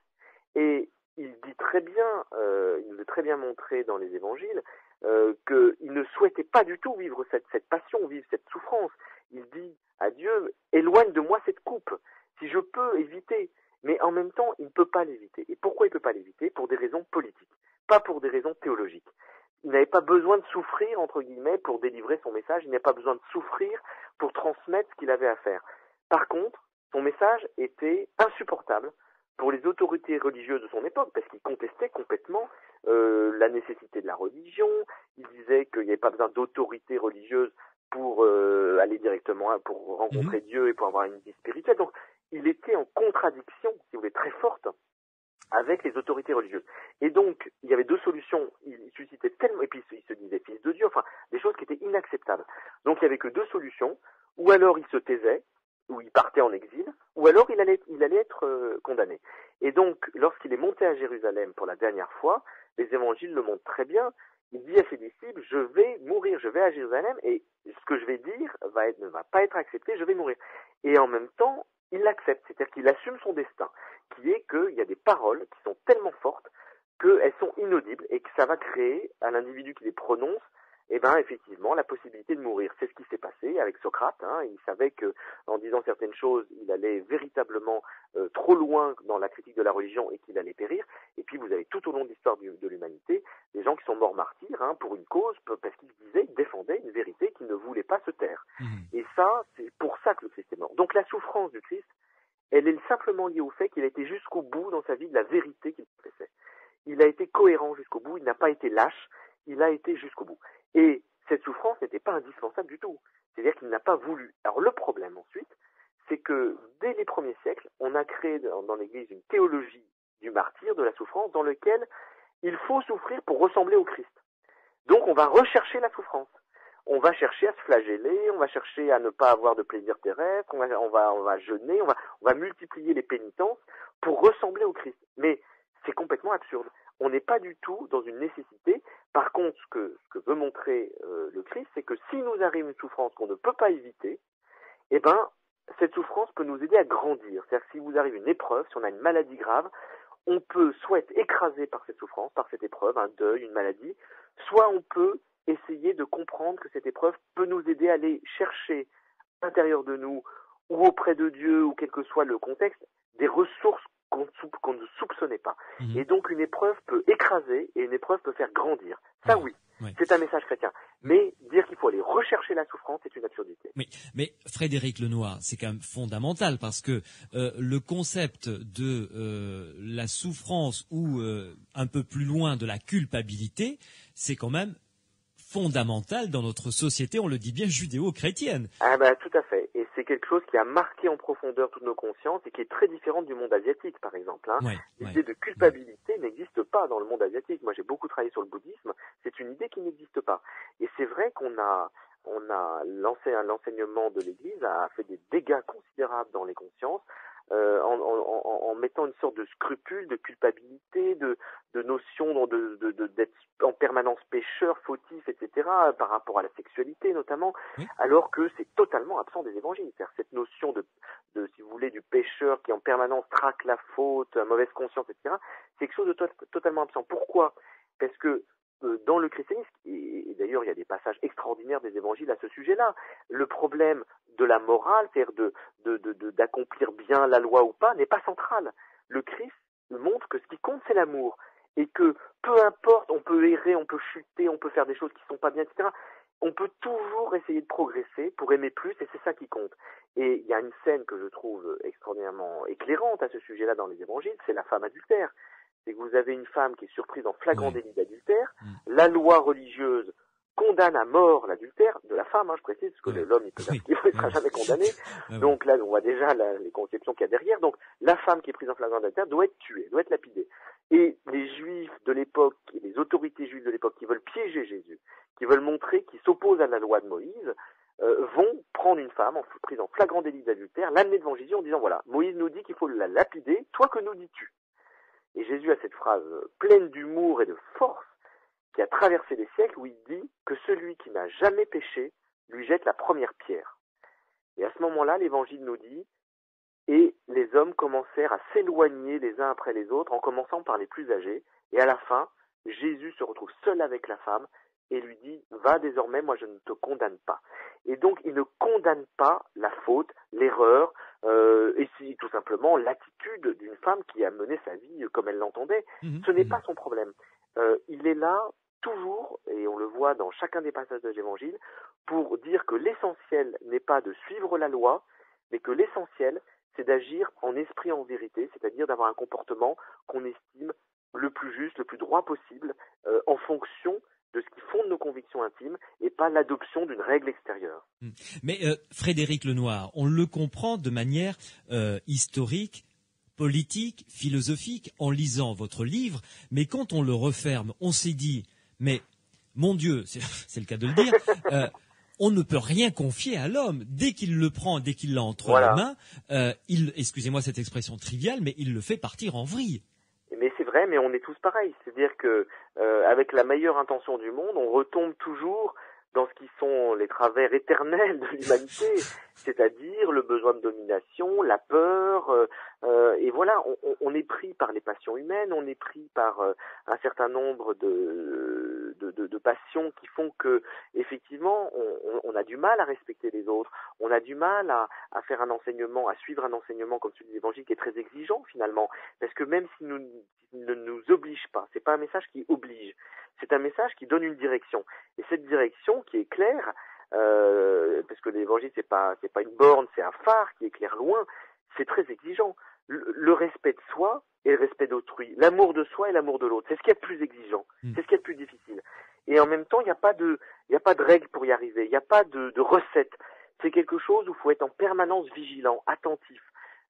Et il dit très bien, euh, il veut très bien montrer dans les évangiles, euh, qu'il ne souhaitait pas du tout vivre cette, cette, passion, vivre cette souffrance. Il dit à Dieu, éloigne de moi cette coupe, si je peux éviter. Mais en même temps, il ne peut pas l'éviter. Et pourquoi il ne peut pas l'éviter? Pour des raisons politiques, pas pour des raisons théologiques. Il n'avait pas besoin de souffrir, entre guillemets, pour délivrer son message. Il n'avait pas besoin de souffrir pour transmettre ce qu'il avait à faire. Par contre, son message était insupportable pour les autorités religieuses de son époque, parce qu'il contestait complètement euh, la nécessité de la religion, il disait qu'il n'y avait pas besoin d'autorité religieuse pour euh, aller directement, pour rencontrer mmh. Dieu et pour avoir une vie spirituelle. Donc, il était en contradiction, si vous voulez, très forte avec les autorités religieuses. Et donc, il y avait deux solutions. Il suscitait tellement, et puis il se disait fils de Dieu, enfin, des choses qui étaient inacceptables. Donc, il n'y avait que deux solutions. Ou alors il se taisait, ou il partait en exil, ou alors il allait, être euh, condamné. Et donc, lorsqu'il est monté à Jérusalem pour la dernière fois, les évangiles le montrent très bien, il dit à ses disciples, je vais mourir, je vais à Jérusalem et ce que je vais dire ne va pas être accepté, je vais mourir. Et en même temps, il l'accepte, c'est-à-dire qu'il assume son destin, qui est qu'il y a des paroles qui sont tellement fortes qu'elles sont inaudibles et que ça va créer à l'individu qui les prononce eh ben effectivement la possibilité de mourir. C'est ce qui s'est passé avec Socrate. Hein. Il savait que en disant certaines choses, il allait véritablement euh, trop loin dans la critique de la religion et qu'il allait périr. Et puis vous avez tout au long de l'histoire de l'humanité des gens qui sont morts martyrs hein, pour une cause parce qu'ils disaient, ils défendaient une vérité qu'ils ne voulaient pas se taire. Mmh. Et ça, c'est pour ça que le Christ est mort. Donc la souffrance du Christ, elle est simplement liée au fait qu'il a été jusqu'au bout dans sa vie de la vérité qu'il professait. Il a été cohérent jusqu'au bout, il n'a pas été lâche, il a été jusqu'au bout. Et cette souffrance n'était pas indispensable du tout. C'est-à-dire qu'il n'a pas voulu. Alors le problème ensuite, c'est que dès les premiers siècles, on a créé dans, l'Église une théologie du martyr, de la souffrance, dans lequel il faut souffrir pour ressembler au Christ. Donc on va rechercher la souffrance. On va chercher à se flageller, on va chercher à ne pas avoir de plaisir terrestre, on va, on va, on va jeûner, on va, on va multiplier les pénitences pour ressembler au Christ. Mais c'est complètement absurde on n'est pas du tout dans une nécessité. Par contre, ce que, veut montrer euh, le Christ, c'est que si nous arrive une souffrance qu'on ne peut pas éviter, eh ben, cette souffrance peut nous aider à grandir. C'est-à-dire que si vous arrive une épreuve, si on a une maladie grave, on peut soit être écrasé par cette souffrance, par cette épreuve, un deuil, une maladie, soit on peut essayer de comprendre que cette épreuve peut nous aider à aller chercher à l'intérieur de nous ou auprès de Dieu ou quel que soit le contexte, des ressources qu'on ne soupçonnait pas. Mhm. Et donc une épreuve peut écraser et une épreuve peut faire grandir. Ça oui, c'est un message chrétien. Mais dire qu'il faut aller rechercher la souffrance, c'est une absurdité. Mais, mais Frédéric Lenoir, c'est quand même fondamental parce que euh, le concept de euh, la souffrance ou euh, un peu plus loin de la culpabilité, c'est quand même fondamental dans notre société, on le dit bien judéo-chrétienne. Ah bah tout à fait. C'est quelque chose qui a marqué en profondeur toutes nos consciences et qui est très différent du monde asiatique, par exemple. Hein. L'idée de culpabilité n'existe pas dans le monde asiatique. Moi, j'ai beaucoup travaillé sur le bouddhisme. C'est une idée qui n'existe pas. Et c'est vrai qu'on a on a lancé un l'enseignement de l'Église a fait des dégâts considérables dans les consciences euh, en, en, en, mettant une sorte de scrupule, de culpabilité, de, de notion de, de, de, d'être en permanence pécheur, fautif, etc., par rapport à la sexualité notamment, alors que c'est totalement absent des évangiles. C'est-à-dire cette notion de, de, si vous voulez, du pécheur qui en permanence traque la faute, la mauvaise conscience, etc., c'est quelque chose de totalement absent. Pourquoi? Parce que dans le christianisme, et, d'ailleurs il y a des passages extraordinaires des évangiles à ce sujet-là, le problème de la morale, c'est-à-dire d'accomplir bien la loi ou pas, n'est pas central. Le Christ montre que ce qui compte, c'est l'amour. Et que peu importe, on peut errer, on peut chuter, on peut faire des choses qui ne sont pas bien, etc. On peut toujours essayer de progresser pour aimer plus, et c'est ça qui compte. Et il y a une scène que je trouve extraordinairement éclairante à ce sujet-là dans les évangiles, c'est la femme adultère c'est que vous avez une femme qui est surprise en flagrant délit d'adultère. Mm. La loi religieuse condamne à mort l'adultère de la femme, hein, je précise, parce que l'homme il ne sera jamais condamné. Donc là, on voit déjà les conceptions qu'il y a derrière. Donc la femme qui est prise en flagrant d'adultère doit être tuée, doit être lapidée. Et les juifs de l'époque, les autorités juives de l'époque qui veulent piéger Jésus, qui veulent montrer qu'ils s'opposent à la loi de Moïse, euh, vont prendre une femme en prise en flagrant délit d'adultère, l'amener devant Jésus en disant voilà, Moïse nous dit qu'il faut la lapider, toi que nous dis-tu? Et Jésus a cette phrase pleine d'humour et de force qui a traversé les siècles où il dit que celui qui n'a jamais péché lui jette la première pierre. Et à ce moment-là, l'évangile nous dit et les hommes commencèrent à s'éloigner les uns après les autres, en commençant par les plus âgés, et à la fin, Jésus se retrouve seul avec la femme et lui dit Va désormais, moi je ne te condamne pas. Et donc il ne condamne pas la faute, l'erreur, euh, et si tout simplement l'attitude d'une femme qui a mené sa vie comme elle l'entendait. Mhm. Ce n'est pas son problème. Euh, il est là toujours, et on le voit dans chacun des passages de l'Évangile, pour dire que l'essentiel n'est pas de suivre la loi, mais que l'essentiel, c'est d'agir en esprit en vérité, c'est-à-dire d'avoir un comportement qu'on estime le plus juste, le plus droit possible, euh, en fonction de ce qui fonde nos convictions intimes et pas l'adoption d'une règle extérieure. Hmm. Mais euh, Frédéric Lenoir, on le comprend de manière euh, historique, politique, philosophique, en lisant votre livre, mais quand on le referme, on s'est dit, mais mon Dieu, c'est le cas de le dire, euh, on ne peut rien confier à l'homme. Dès qu'il le prend, dès qu'il l'a entre les mains, il, excusez-moi cette expression triviale, mais il le fait partir en vrille. Mais c'est vrai, mais on est tous pareils. C'est-à-dire que euh, avec la meilleure intention du monde, on retombe toujours dans ce qui sont les travers éternels de l'humanité, c'est-à-dire le besoin de domination, la peur, euh, et voilà, on, on, est pris par les passions humaines, on est pris par euh, un certain nombre de, de, de, de, passions qui font que, effectivement, on, on, a du mal à respecter les autres, on a du mal à, à faire un enseignement, à suivre un enseignement comme celui de l'Évangile qui est très exigeant finalement, parce que même s'il ne nous oblige pas, c'est pas un message qui oblige, c'est un message qui donne une direction, et cette direction qui est claire, euh, parce que l'évangile c'est pas c'est pas une borne, c'est un phare qui éclaire loin. C'est très exigeant. Le, respect de soi et le respect d'autrui, l'amour de soi et l'amour de l'autre, c'est ce qui est le plus exigeant, hmm. c'est ce qui est le plus difficile. Et en même temps, il n'y a pas de il n'y a pas de règle pour y arriver, il n'y a pas de, de recette. C'est quelque chose où il faut être en permanence vigilant, attentif.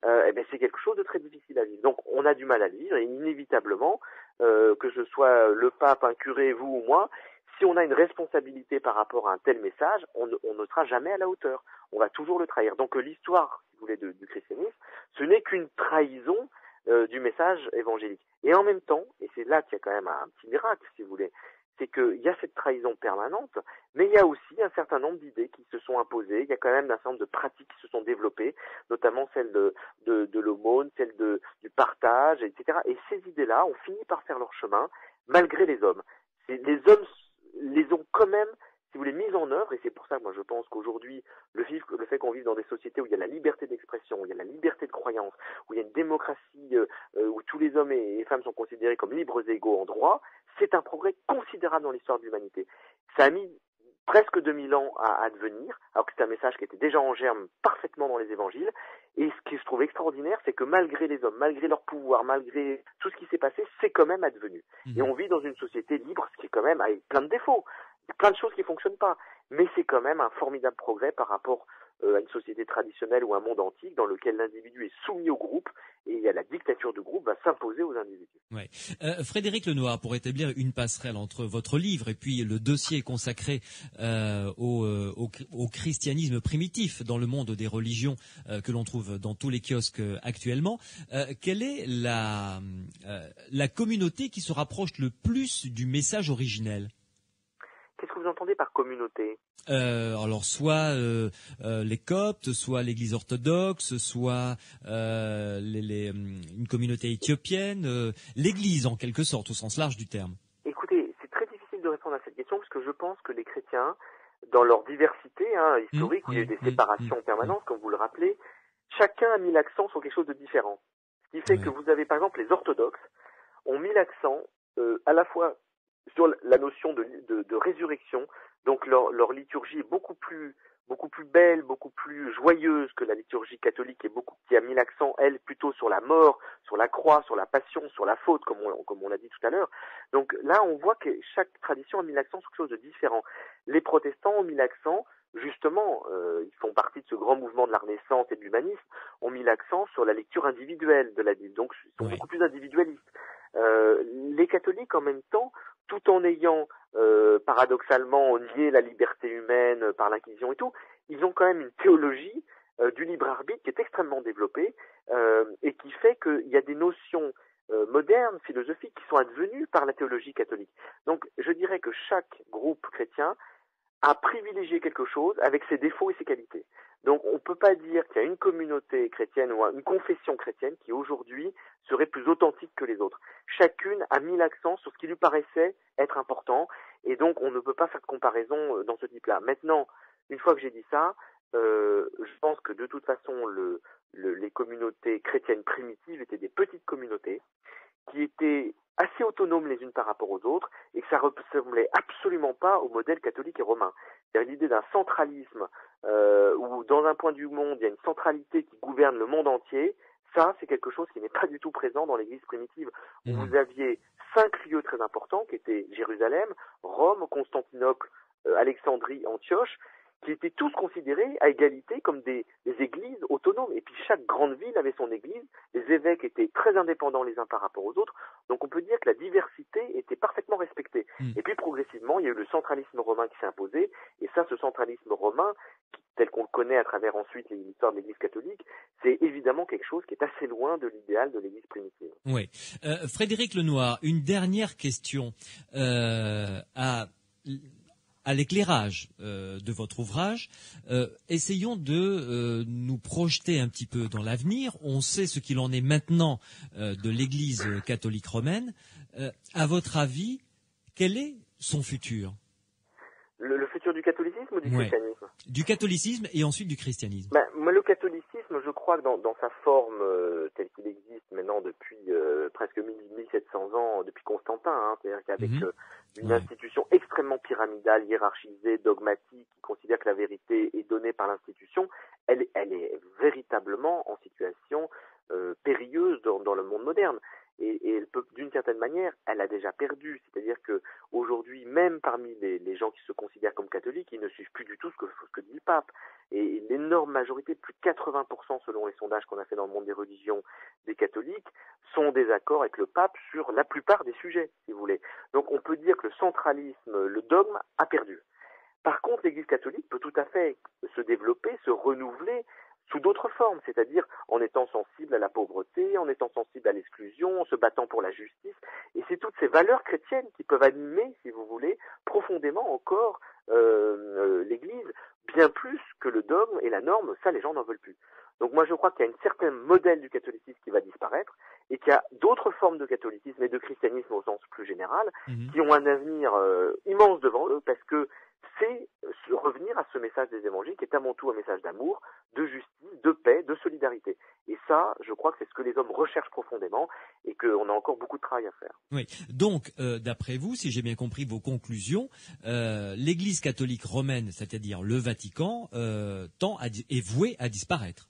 Euh, eh ben c'est quelque chose de très difficile à vivre. Donc on a du mal à vivre et inévitablement, euh, que ce soit le pape, un curé, vous ou moi, si on a une responsabilité par rapport à un tel message, on, ne sera jamais à la hauteur. On va toujours le trahir. Donc euh, l'histoire, si vous voulez, du christianisme, ce n'est qu'une trahison euh, du message évangélique. Et en même temps, et c'est là qu'il y a quand même un petit miracle, si vous voulez, c'est qu'il y a cette trahison permanente, mais il y a aussi un certain nombre d'idées qui se sont imposées, il y a quand même un certain nombre de pratiques qui se sont développées, notamment celle de, l'aumône, celle de, du partage, etc. Et ces idées-là ont fini par faire leur chemin, malgré les hommes. Les hommes les ont quand même, si vous voulez, mis en œuvre, et c'est pour ça que moi je pense qu'aujourd'hui, le, fait qu'on vive dans des sociétés où il y a la liberté d'expression, où il y a la liberté de croyance, où il y a une démocratie, euh, euh, où tous les hommes et les femmes sont considérés comme libres et égaux en droit, c'est un progrès considérable dans l'histoire de l'humanité. Ça a mis presque 2000 ans à advenir, alors que c'est un message qui était déjà en germe parfaitement dans les évangiles. Et ce qui se trouve extraordinaire, c'est que malgré les hommes, malgré leur pouvoir, malgré tout ce qui s'est passé, c'est quand même advenu. Mhm. Et on vit dans une société libre, ce qui est quand même avec plein de défauts, plein de choses qui fonctionnent pas. Mais c'est quand même un formidable progrès par rapport à une société traditionnelle ou un monde antique dans lequel l'individu est soumis au groupe et la dictature du groupe va s'imposer aux individus. Ouais. Euh, Frédéric Lenoir, pour établir une passerelle entre votre livre et puis le dossier consacré euh, au, au, au, christianisme primitif dans le monde des religions que l'on trouve dans tous les kiosques actuellement, quelle est la, la communauté qui se rapproche le plus du message originel? Qu'est-ce que vous entendez par communauté? Euh, alors soit euh, euh, les Coptes, soit l'Église orthodoxe, soit les, une communauté éthiopienne, l'Église en quelque sorte au sens large du terme. Écoutez, c'est très difficile de répondre à cette question parce que je pense que les chrétiens, dans leur diversité hein, historique, où il y a eu des mmh, mmh, séparations mmh, permanentes, comme vous le rappelez, chacun a mis l'accent sur quelque chose de différent. Ce qui fait que vous avez par exemple les orthodoxes ont mis l'accent à la fois sur la notion de, de, de résurrection. Donc leur, leur, liturgie est beaucoup plus beaucoup plus belle, beaucoup plus joyeuse que la liturgie catholique et beaucoup qui a mis l'accent elle plutôt sur la mort, sur la croix, sur la passion, sur la faute comme on, comme on l'a dit tout à l'heure. Donc là on voit que chaque tradition a mis l'accent sur quelque chose de différent. Les protestants ont mis l'accent justement, euh, ils font partie de ce grand mouvement de la Renaissance et de l'humanisme, ont mis l'accent sur la lecture individuelle de la Bible, donc ils sont beaucoup plus individualistes. Euh, les catholiques, en même temps, tout en ayant euh, paradoxalement nié la liberté humaine par l'Inquisition et tout, ils ont quand même une théologie euh, du libre arbitre qui est extrêmement développée euh, et qui fait qu'il y a des notions euh, modernes, philosophiques, qui sont advenues par la théologie catholique. Donc je dirais que chaque groupe chrétien a privilégié quelque chose avec ses défauts et ses qualités. Donc on ne peut pas dire qu'il y a une communauté chrétienne ou une confession chrétienne qui aujourd'hui serait plus authentique que les autres. Chacune a mis l'accent sur ce qui lui paraissait être important et donc on ne peut pas faire de comparaison euh, dans ce type-là. Maintenant, une fois que j'ai dit ça, euh, je pense que de toute façon le, les communautés chrétiennes primitives étaient des petites communautés qui étaient assez autonomes les unes par rapport aux autres et que ça ressemblait absolument pas au modèle catholique et romain. C'est-à-dire l'idée d'un centralisme euh, où dans un point du monde il y a une centralité qui gouverne le monde entier. Ça, c'est quelque chose qui n'est pas du tout présent dans l'Église primitive. Où mmh. vous aviez cinq lieux très importants qui étaient Jérusalem, Rome, Constantinople, euh, Alexandrie, Antioche, qui étaient tous considérés à égalité comme des, églises autonomes. Et puis chaque grande ville avait son église, les évêques étaient très indépendants les uns par rapport aux autres, donc on peut dire que la diversité était parfaitement respectée. Hmm. Et puis progressivement, il y a eu le centralisme romain qui s'est imposé, et ça, ce centralisme romain, tel qu'on le connaît à travers ensuite l'histoire de l'Église catholique, c'est évidemment quelque chose qui est assez loin de l'idéal de l'Église primitive. Oui. Euh, Frédéric Lenoir, une dernière question. Euh, à à l'éclairage euh, de votre ouvrage, euh, essayons de euh, nous projeter un petit peu dans l'avenir. On sait ce qu'il en est maintenant de l'Église catholique romaine. à votre avis, quel est son futur? Le, futur du catholicisme ou du christianisme? Du catholicisme et ensuite du christianisme. Ben, moi, le catholicisme, je crois que dans, sa forme telle qu'il existe maintenant depuis presque 1700 ans, depuis Constantin, hein, c'est-à-dire qu'avec mhm une institution extrêmement pyramidale, hiérarchisée, dogmatique, qui considère que la vérité est donnée par l'institution, elle, elle est véritablement en situation euh, périlleuse dans, dans, le monde moderne. Et, et d'une certaine manière, elle a déjà perdu. C'est-à-dire que aujourd'hui, même parmi les, gens qui se considèrent comme catholiques, ils ne suivent plus du tout ce que, dit le pape. Et l'énorme majorité, plus de 80% selon les sondages qu'on a fait dans le monde des religions des catholiques, sont en avec le pape sur la plupart des sujets, si vous voulez. Donc on peut dire que le centralisme, le dogme a perdu. Par contre, l'Église catholique peut tout à fait se développer, se renouveler sous d'autres formes, c'est-à-dire en étant sensible à la pauvreté, en étant sensible à l'exclusion, en se battant pour la justice. Et c'est toutes ces valeurs chrétiennes qui peuvent animer, si vous voulez, profondément encore euh, euh, l'Église, bien plus que le dogme et la norme, ça les gens n'en veulent plus. Donc moi je crois qu'il y a un certain modèle du catholicisme qui va disparaître et qu'il y a d'autres formes de catholicisme et de christianisme au sens plus général mhm. qui ont un avenir euh, immense devant eux parce que c'est revenir à ce message des évangiles qui est avant tout un message d'amour, de justice, de paix, de solidarité. Et ça, je crois que c'est ce que les hommes recherchent profondément et qu'on a encore beaucoup de travail à faire. Oui. Donc, euh, d'après vous, si j'ai bien compris vos conclusions, euh, l'Église catholique romaine, c'est-à-dire le Vatican, euh, tend est vouée à disparaître.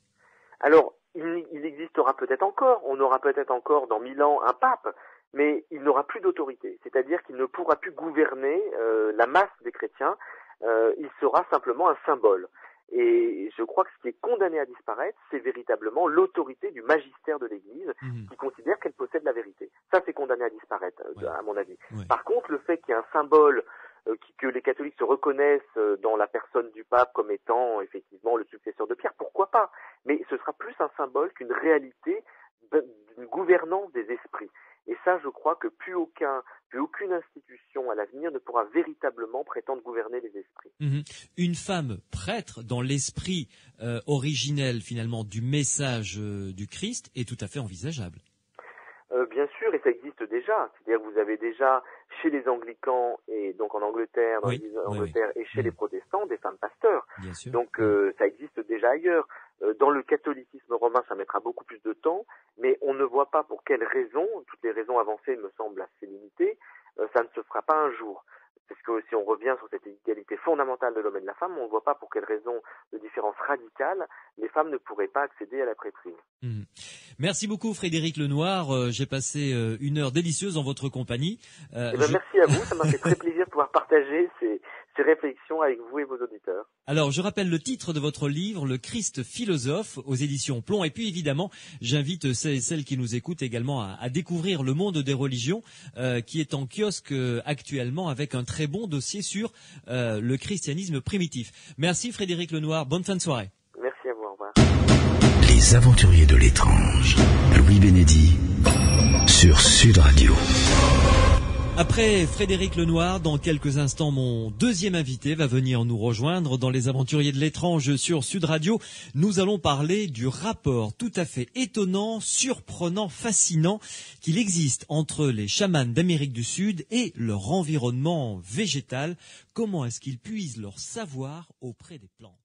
Alors, il, il existera peut-être encore, on aura peut-être encore dans mille ans un pape, mais il n'aura plus d'autorité, c'est-à-dire qu'il ne pourra plus gouverner euh, la masse des chrétiens, euh, il sera simplement un symbole. Et je crois que ce qui est condamné à disparaître, c'est véritablement l'autorité du magistère de l'Église mhm. qui considère qu'elle possède la vérité. Ça, c'est condamné à disparaître, euh, à mon avis. Par contre, le fait qu'il y ait un symbole que les catholiques se reconnaissent dans la personne du pape comme étant effectivement le successeur de Pierre, pourquoi pas? Mais ce sera plus un symbole qu'une réalité d'une gouvernance des esprits. Et ça, je crois que plus aucun, aucune institution à l'avenir ne pourra véritablement prétendre gouverner les esprits. Mhm. Une femme prêtre dans l'esprit euh, originel finalement du message euh, du Christ est tout à fait envisageable. Euh, bien sûr, et ça existe déjà. C'est-à-dire que vous avez déjà chez les anglicans et donc en Angleterre, dans Angleterre et chez les protestants des femmes pasteurs. Donc ça existe déjà ailleurs. dans le catholicisme romain, ça mettra beaucoup plus de temps, mais on ne voit pas pour quelles raisons, toutes les raisons avancées me semblent assez limitées, ça ne se fera pas un jour. Parce que si on revient sur cette égalité fondamentale de l'homme et de la femme, on ne voit pas pour quelles raisons de différence radicale les femmes ne pourraient pas accéder à la prêtrise. Mmh. Merci beaucoup Frédéric Lenoir. Euh, j'ai passé euh, une heure délicieuse en votre compagnie. Euh, eh ben, merci à vous, ça m'a fait très plaisir de pouvoir partager ces, ces réflexions avec vous et vos auditeurs. Alors, je rappelle le titre de votre livre, Le Christ philosophe, aux éditions Plomb. Et puis, évidemment, j'invite celles et celles qui nous écoutent également à, découvrir Le Monde des religions, qui est en kiosque actuellement avec un très bon dossier sur le christianisme primitif. Merci Frédéric Lenoir. Bonne fin de soirée. Merci à vous. Au revoir. Les aventuriers de l'étrange. Louis Bénédy sur Sud Radio. Après Frédéric Lenoir, dans quelques instants, mon deuxième invité va venir nous rejoindre dans les aventuriers de l'étrange sur Sud Radio. Nous allons parler du rapport tout à fait étonnant, surprenant, fascinant qu'il existe entre les chamans d'Amérique du Sud et leur environnement végétal. Comment est-ce qu'ils puisent leur savoir auprès des plantes?